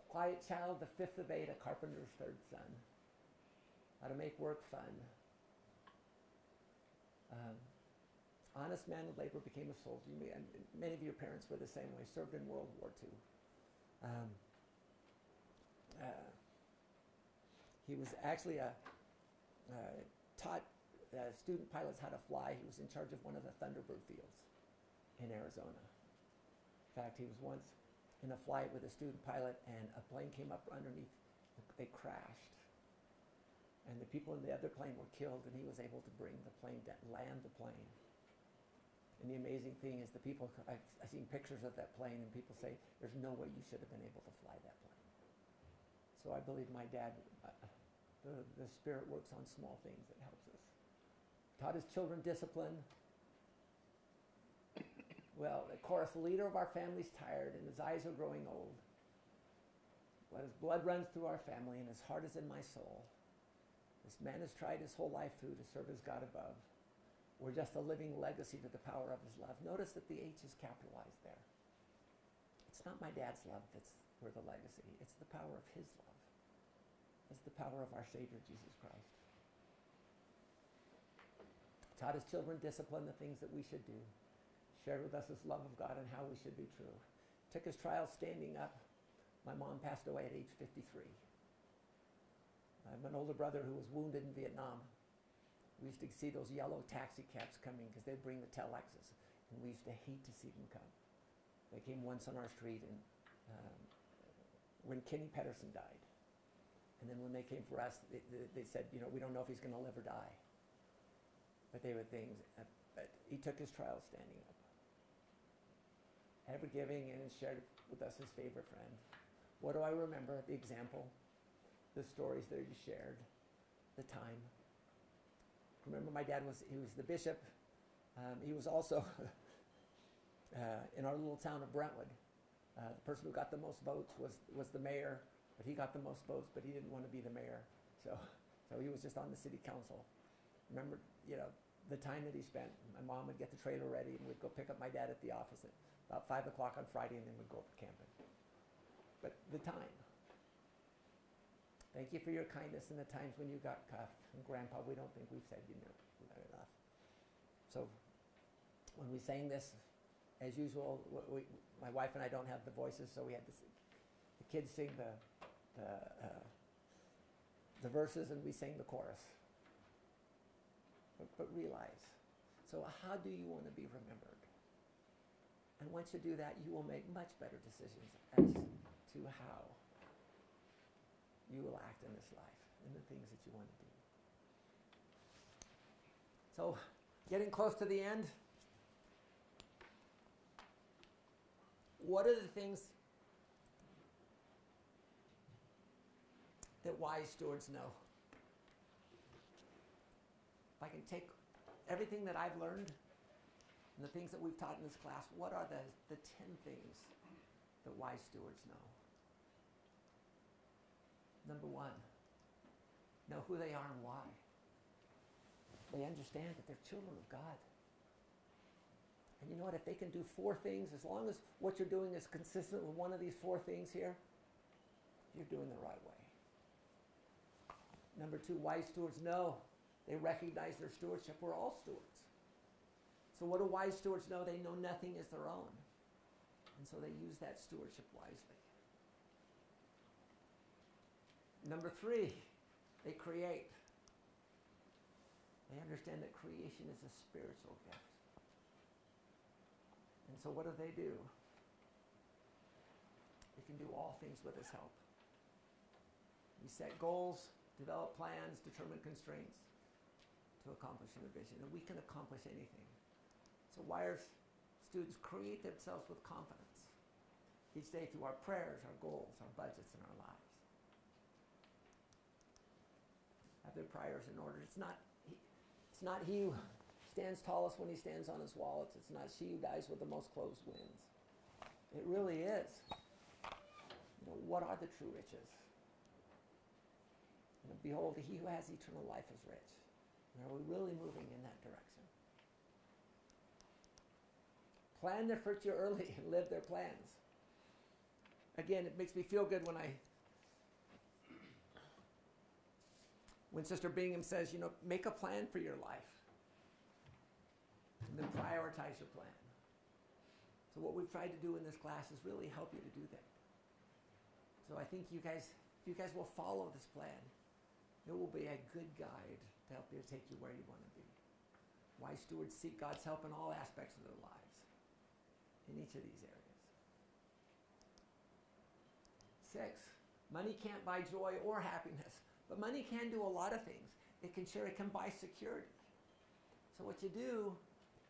Quiet child, the fifth of eight, a carpenter's third son. How to make work fun. Um, honest man of labor became a soldier. And many of your parents were the same way, served in World War II. Um, uh, he was actually a, uh, taught uh, student pilots how to fly. He was in charge of one of the Thunderbird fields in Arizona. In fact, he was once in a flight with a student pilot, and a plane came up underneath. They crashed, and the people in the other plane were killed, and he was able to bring the plane land the plane. The amazing thing is the people, I've, I've seen pictures of that plane and people say, there's no way you should have been able to fly that plane. So I believe my dad, uh, the, the Spirit works on small things that helps us. Taught his children discipline. Well, of course, the leader of our family's tired and his eyes are growing old. But his blood runs through our family and his heart is in my soul. This man has tried his whole life through to serve his God above. We're just a living legacy to the power of his love. Notice that the H is capitalized there. It's not my dad's love that's where the legacy. It's the power of his love. It's the power of our Savior Jesus Christ. Taught his children discipline, the things that we should do. Shared with us his love of God and how we should be true. Took his trial standing up. My mom passed away at age 53. I have an older brother who was wounded in Vietnam. We used to see those yellow taxi cabs coming because they'd bring the Telexes, and we used to hate to see them come. They came once on our street, and um, when Kenny Pedersen died, and then when they came for us, they, they, said, you know, we don't know if he's going to live or die. But they were things. Uh, but he took his trial standing up, ever giving, and shared with us his favorite friend. What do I remember? The example, the stories that he shared, the time remember my dad was he was the bishop. Um, he was also uh, in our little town of Brentwood. Uh, the person who got the most votes was was the mayor, but he got the most votes, but he didn't want to be the mayor, so so he was just on the city council. Remember, you know, the time that he spent. My mom would get the trailer ready, and we'd go pick up my dad at the office. at about 5 o'clock on Friday, and then we'd go up camping. But the time. Thank you for your kindness in the times when you got cuffed. And Grandpa, we don't think we've said you know enough. So when we sang this, as usual, we, my wife and I don't have the voices, so we had to, the kids sing the, the, uh, the verses and we sang the chorus. But, but realize, so how do you want to be remembered? And once you do that, you will make much better decisions as to how you will act in this life and the things that you want to do. So, getting close to the end. What are the things that wise stewards know? If I can take everything that I've learned and the things that we've taught in this class, what are the, the 10 things that wise stewards know? Number one, know who they are and why. They understand that they're children of God. And you know what? If they can do four things, as long as what you're doing is consistent with one of these four things here, you're doing the right way. Number two, wise stewards know. They recognize their stewardship. We're all stewards. So, what do wise stewards know? They know nothing is their own. And so they use that stewardship wisely. Number three, they create. They understand that creation is a spiritual gift. And so, what do they do? They can do all things with His help. We set goals, develop plans, determine constraints to accomplish a vision, and we can accomplish anything. So, wires students create themselves with confidence each day through our prayers, our goals, our budgets, and our lives. Their priors in order. It's not it's not he who stands tallest when he stands on his wallets. It's not she who dies with the most clothes wins. It really is. You know, what are the true riches? You know, behold, he who has eternal life is rich. And are we really moving in that direction? Plan their future early and live their plans. Again, it makes me feel good when I when Sister Bingham says, you know, make a plan for your life. And then prioritize your plan. So what we've tried to do in this class is really help you to do that. So I think you guys, if you guys will follow this plan, it will be a good guide to help you to take you where you want to be. Wise stewards seek God's help in all aspects of their lives, in each of these areas. Six, money can't buy joy or happiness, but money can do a lot of things. It can share, it can buy security. So what you do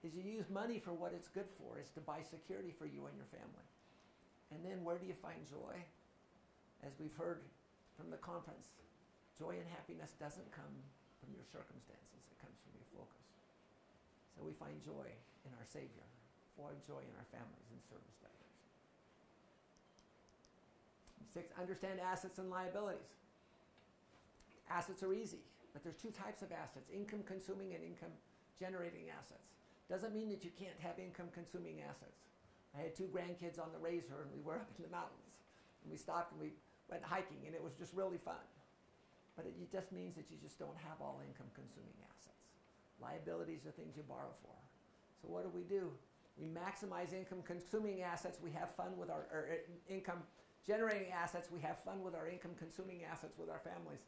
is you use money for what it's good for, is to buy security for you and your family. And then where do you find joy? As we've heard from the conference, joy and happiness doesn't come from your circumstances, it comes from your focus. So we find joy in our Savior, find joy in our families and service to others. Six, understand assets and liabilities. Assets are easy, but there's two types of assets income consuming and income generating assets. Doesn't mean that you can't have income consuming assets. I had two grandkids on the razor and we were up in the mountains. And we stopped and we went hiking and it was just really fun. But it just means that you just don't have all income consuming assets. Liabilities are things you borrow for. So what do we do? We maximize income consuming assets. We have fun with our or uh, income generating assets. We have fun with our income consuming assets with our families.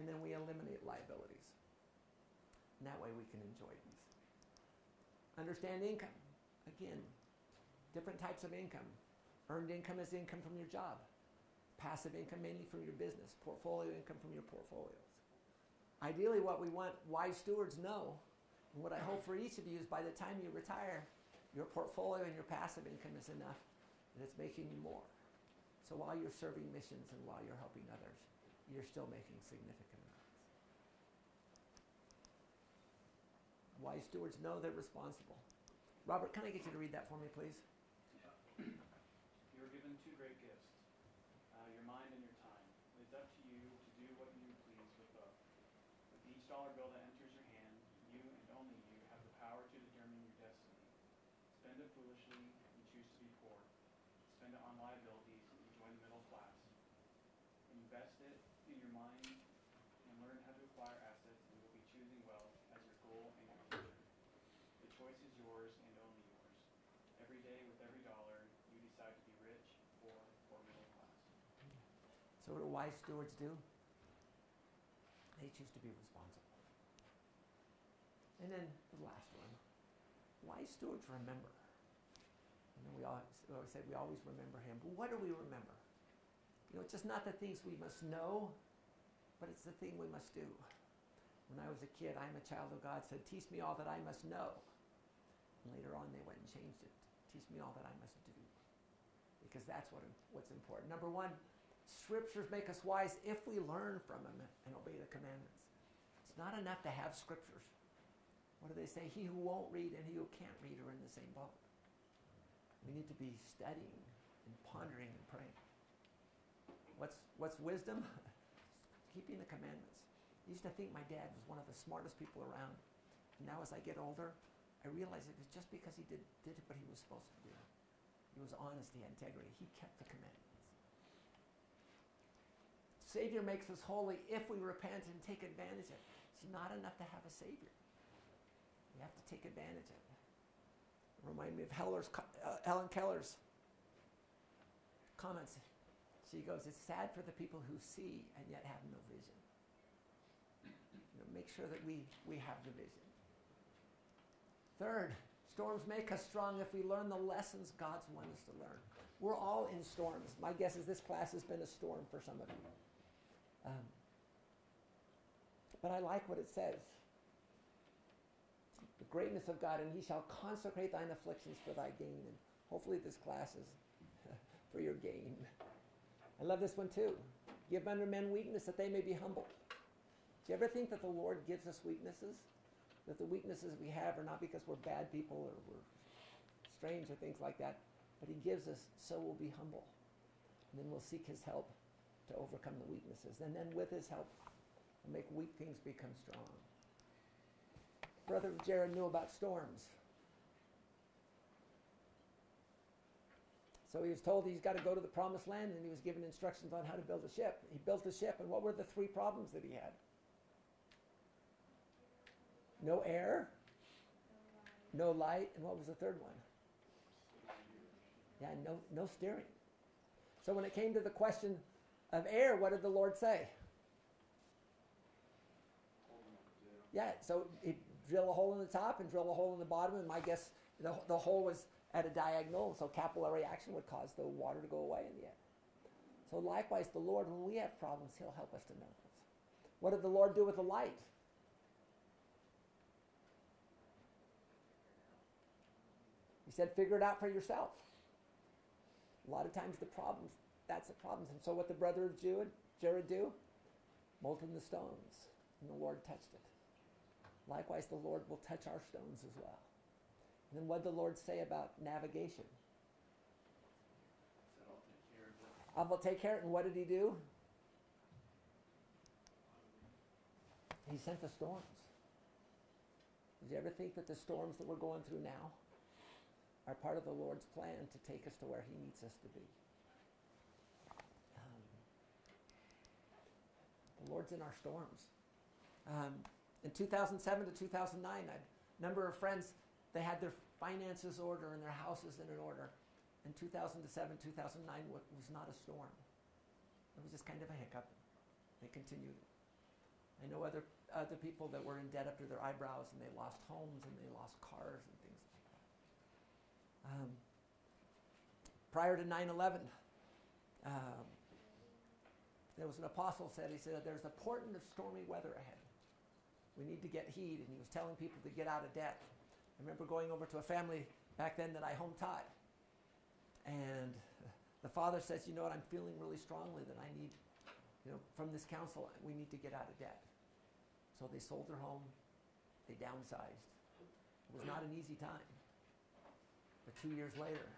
And then we eliminate liabilities. And that way we can enjoy these. Understand income. Again, different types of income. Earned income is income from your job. Passive income mainly from your business. Portfolio income from your portfolios. Ideally, what we want wise stewards know, and what I hope for each of you is by the time you retire, your portfolio and your passive income is enough and it's making you more. So while you're serving missions and while you're helping others, you're still making significant amounts. Wise stewards know they're responsible. Robert, can I get you to read that for me, please? You are given two great gifts uh, your mind and your time. It is up to you to do what you please with both. With each dollar bill that enters your hand, you and only you have the power to determine your destiny. Spend it foolishly and choose to be spend it on liabilities and join the middle class. Invest it in your mind and learn how to acquire assets, and you'll be choosing wealth as your goal and your future. The choice is yours and only yours. Every day, with every dollar, you decide to be rich, poor, or middle class. So what do wise stewards do? They choose to be responsible. And then the last one. Wise stewards remember. Know, we always, we always say we always remember him. But what do we remember? You know, it's just not the things we must know, but it's the thing we must do. When I was a kid, I'm a child of God, said, Teach me all that I must know. And later on, they went and changed it. Teach me all that I must do. Because that's what, what's important. Number one, scriptures make us wise if we learn from them and obey the commandments. It's not enough to have scriptures. What do they say? He who won't read and he who can't read are in the same boat. We need to be studying and pondering and praying. What's, what's wisdom? Keeping the commandments. I used to think my dad was one of the smartest people around. Now as I get older, I realize it was just because he did, did what he was supposed to do. He was honest, he had integrity. He kept the commandments. Savior makes us holy if we repent and take advantage of it. It's not enough to have a Savior. We have to take advantage of it. Remind me of Heller's, uh, Keller's comments. She goes, It's sad for the people who see and yet have no vision. You know, make sure that we, we have the vision. Third, storms make us strong if we learn the lessons God's want us to learn. We're all in storms. My guess is this class has been a storm for some of you. Um, but I like what it says. The greatness of God, and He shall consecrate thine afflictions for thy gain. And hopefully, this class is for your gain. I love this one too. Give unto men weakness that they may be humble. Do you ever think that the Lord gives us weaknesses? That the weaknesses we have are not because we're bad people or we're strange or things like that, but He gives us so we'll be humble. And then we'll seek His help to overcome the weaknesses. And then with His help, make weak things become strong. Brother Jared knew about storms. So he was told he's got to go to the promised land, and he was given instructions on how to build a ship. He built a ship, and what were the three problems that he had? No air, no light, and what was the third one? Yeah, no, no steering. So when it came to the question of air, what did the Lord say? Yeah, so he drilled a hole in the top and drilled a hole in the bottom, and my guess the, the hole was at a diagonal, so capillary action would cause the water to go away in the air. So likewise, the Lord, when we have problems, He'll help us to know this. What did the Lord do with the light? He said, figure it out for yourself. A lot of times the problems, that's the problem. And so what the brother of Jared, Jared do? Molten the stones, and the Lord touched it. Likewise, the Lord will touch our stones as well. And then what did the Lord say about navigation? Said I'll take care of it. I will take care of it. And what did he do? He sent the storms. Did you ever think that the storms that we're going through now are part of the Lord's plan to take us to where he needs us to be? Um, the Lord's in our storms. Um, in 2007 to 2009, a number of friends they had their finances order and their houses in an order. In 2007, 2009 was not a storm. It was just kind of a hiccup. They continued. I know other other people that were in debt up to their eyebrows and they lost homes and they lost cars and things like that. Um, prior to 9/11, um, there was an apostle said he said there's a portent of stormy weather ahead. We need to get heed, and he was telling people to get out of debt. I remember going over to a family back then that I home taught. And the father says, You know what? I'm feeling really strongly that I need, you know, from this council, we need to get out of debt. So they sold their home, they downsized. It was not an easy time. But two years later,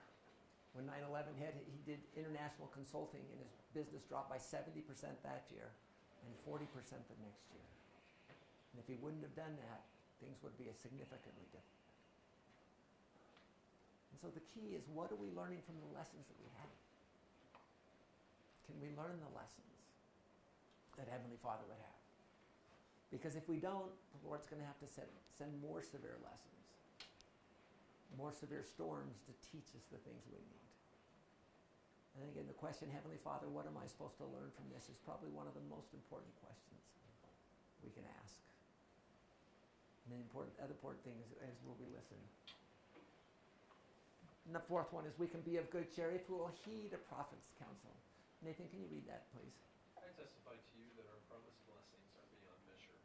when 9 11 hit, he did international consulting, and his business dropped by 70% that year and 40% the next year. And if he wouldn't have done that, things would be significantly different. And so the key is what are we learning from the lessons that we had? Can we learn the lessons that Heavenly Father would have? Because if we don't, the Lord's going to have to send, send more severe lessons, more severe storms to teach us the things we need. And again, the question, Heavenly Father, what am I supposed to learn from this, is probably one of the most important questions we can ask. And the important, other important thing is, is will we listen? And the fourth one is we can be of good cheer if we will heed a prophet's counsel. Nathan, can you read that, please? I testify to you that our promised blessings are beyond measure.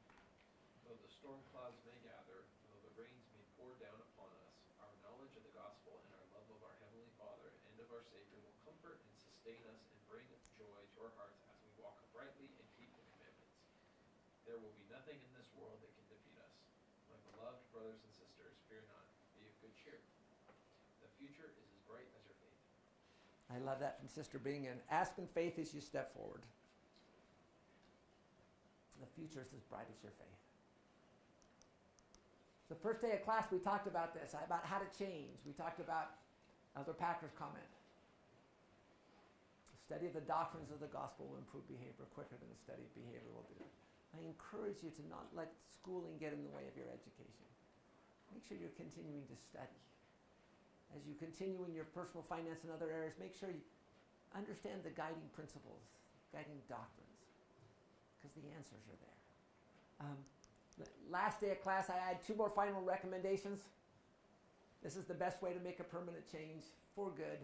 Though the storm clouds may gather, though the rains may pour down upon us, our knowledge of the gospel and our love of our Heavenly Father and of our Savior will comfort and sustain us and bring joy to our hearts as we walk uprightly and keep the commandments. There will be nothing in this world that can defeat us. My beloved brothers and sisters, fear not, be of good cheer. The future is as bright as your faith. I love that from Sister Bing. And ask in faith as you step forward. The future is as bright as your faith. The first day of class, we talked about this, about how to change. We talked about Elder Packer's comment. Study of the doctrines of the gospel will improve behavior quicker than the study of behavior will do. I encourage you to not let schooling get in the way of your education. Make sure you're continuing to study. As you continue in your personal finance and other areas, make sure you understand the guiding principles, guiding doctrines, because the answers are there. Um, last day of class, I had two more final recommendations. This is the best way to make a permanent change for good,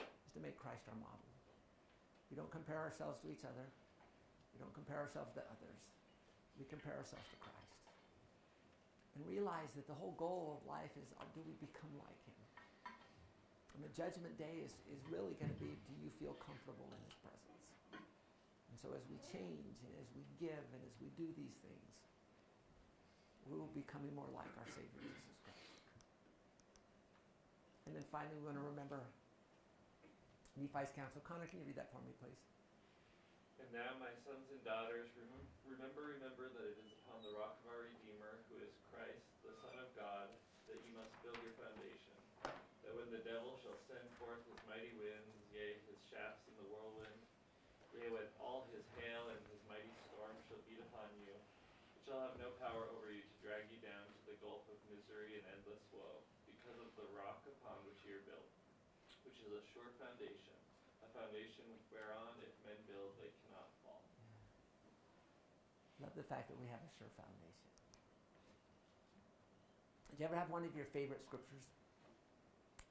is to make Christ our model. We don't compare ourselves to each other. We don't compare ourselves to others. We compare ourselves to Christ. And realize that the whole goal of life is uh, do we become like Him? And the judgment day is, is really going to be do you feel comfortable in His presence? And so as we change and as we give and as we do these things, we will be becoming more like our Savior Jesus Christ. And then finally, we want to remember Nephi's counsel. Connor, can you read that for me, please? And now, my sons and daughters, remember, remember that it is upon the rock of our Redeemer, who is Christ, the Son of God, that you must build your foundation. That when the devil shall send forth his mighty winds, yea, his shafts in the whirlwind, yea, when all his hail and his mighty storm shall beat upon you, it shall have no power over you to drag you down to the gulf of misery and endless woe, because of the rock upon which you are built, which is a sure foundation, a foundation whereon if men build, they cannot fall. Love the fact that we have a sure foundation. Did you ever have one of your favorite scriptures?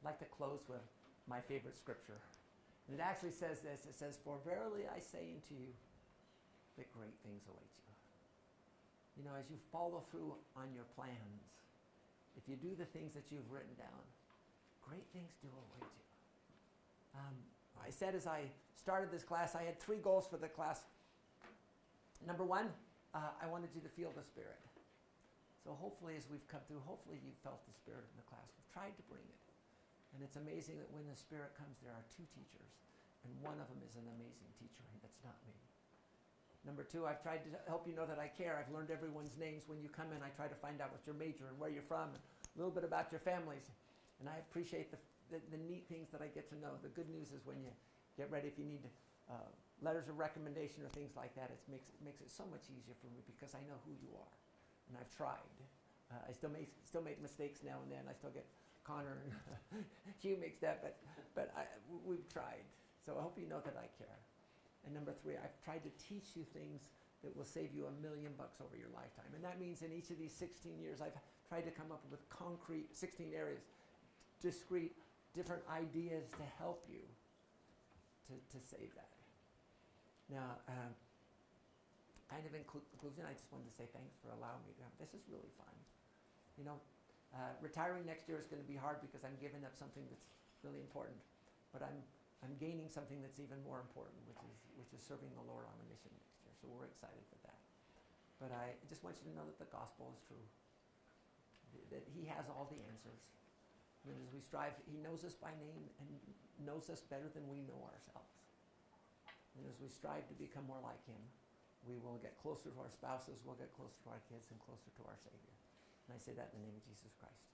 I'd like to close with my favorite scripture. And it actually says this it says, For verily I say unto you that great things await you. You know, as you follow through on your plans, if you do the things that you've written down, great things do await you. Um, I said as I started this class, I had three goals for the class. Number one, uh, I wanted you to feel the Spirit. So hopefully, as we've come through, hopefully you felt the Spirit in the class. We've tried to bring it. And it's amazing that when the Spirit comes, there are two teachers, and one of them is an amazing teacher, and that's not me. Number two, I've tried to help you know that I care. I've learned everyone's names when you come in. I try to find out what your major and where you're from, and a little bit about your families. And I appreciate the, the, the neat things that I get to know. The good news is when you get ready, if you need uh, letters of recommendation or things like that, it makes, it makes it so much easier for me because I know who you are. And I've tried. Uh, I still make, still make mistakes now and then. I still get Connor and Hugh mixed up, but, but I, we've tried. So I hope you know that I care. And number three, I've tried to teach you things that will save you a million bucks over your lifetime. And that means in each of these 16 years, I've tried to come up with concrete, 16 areas, discrete, different ideas to help you to, to save that. Now, uh, kind of in conclusion, I just wanted to say thanks for allowing me to come. This is really fun. You know, uh, retiring next year is going to be hard because I'm giving up something that's really important. But I'm I'm gaining something that's even more important, which is which is serving the Lord on a mission next year. So we're excited for that. But I just want you to know that the gospel is true. That He has all the answers. And as we strive, He knows us by name and knows us better than we know ourselves. And as we strive to become more like Him, we will get closer to our spouses, we'll get closer to our kids, and closer to our Savior. And I say that in the name of Jesus Christ.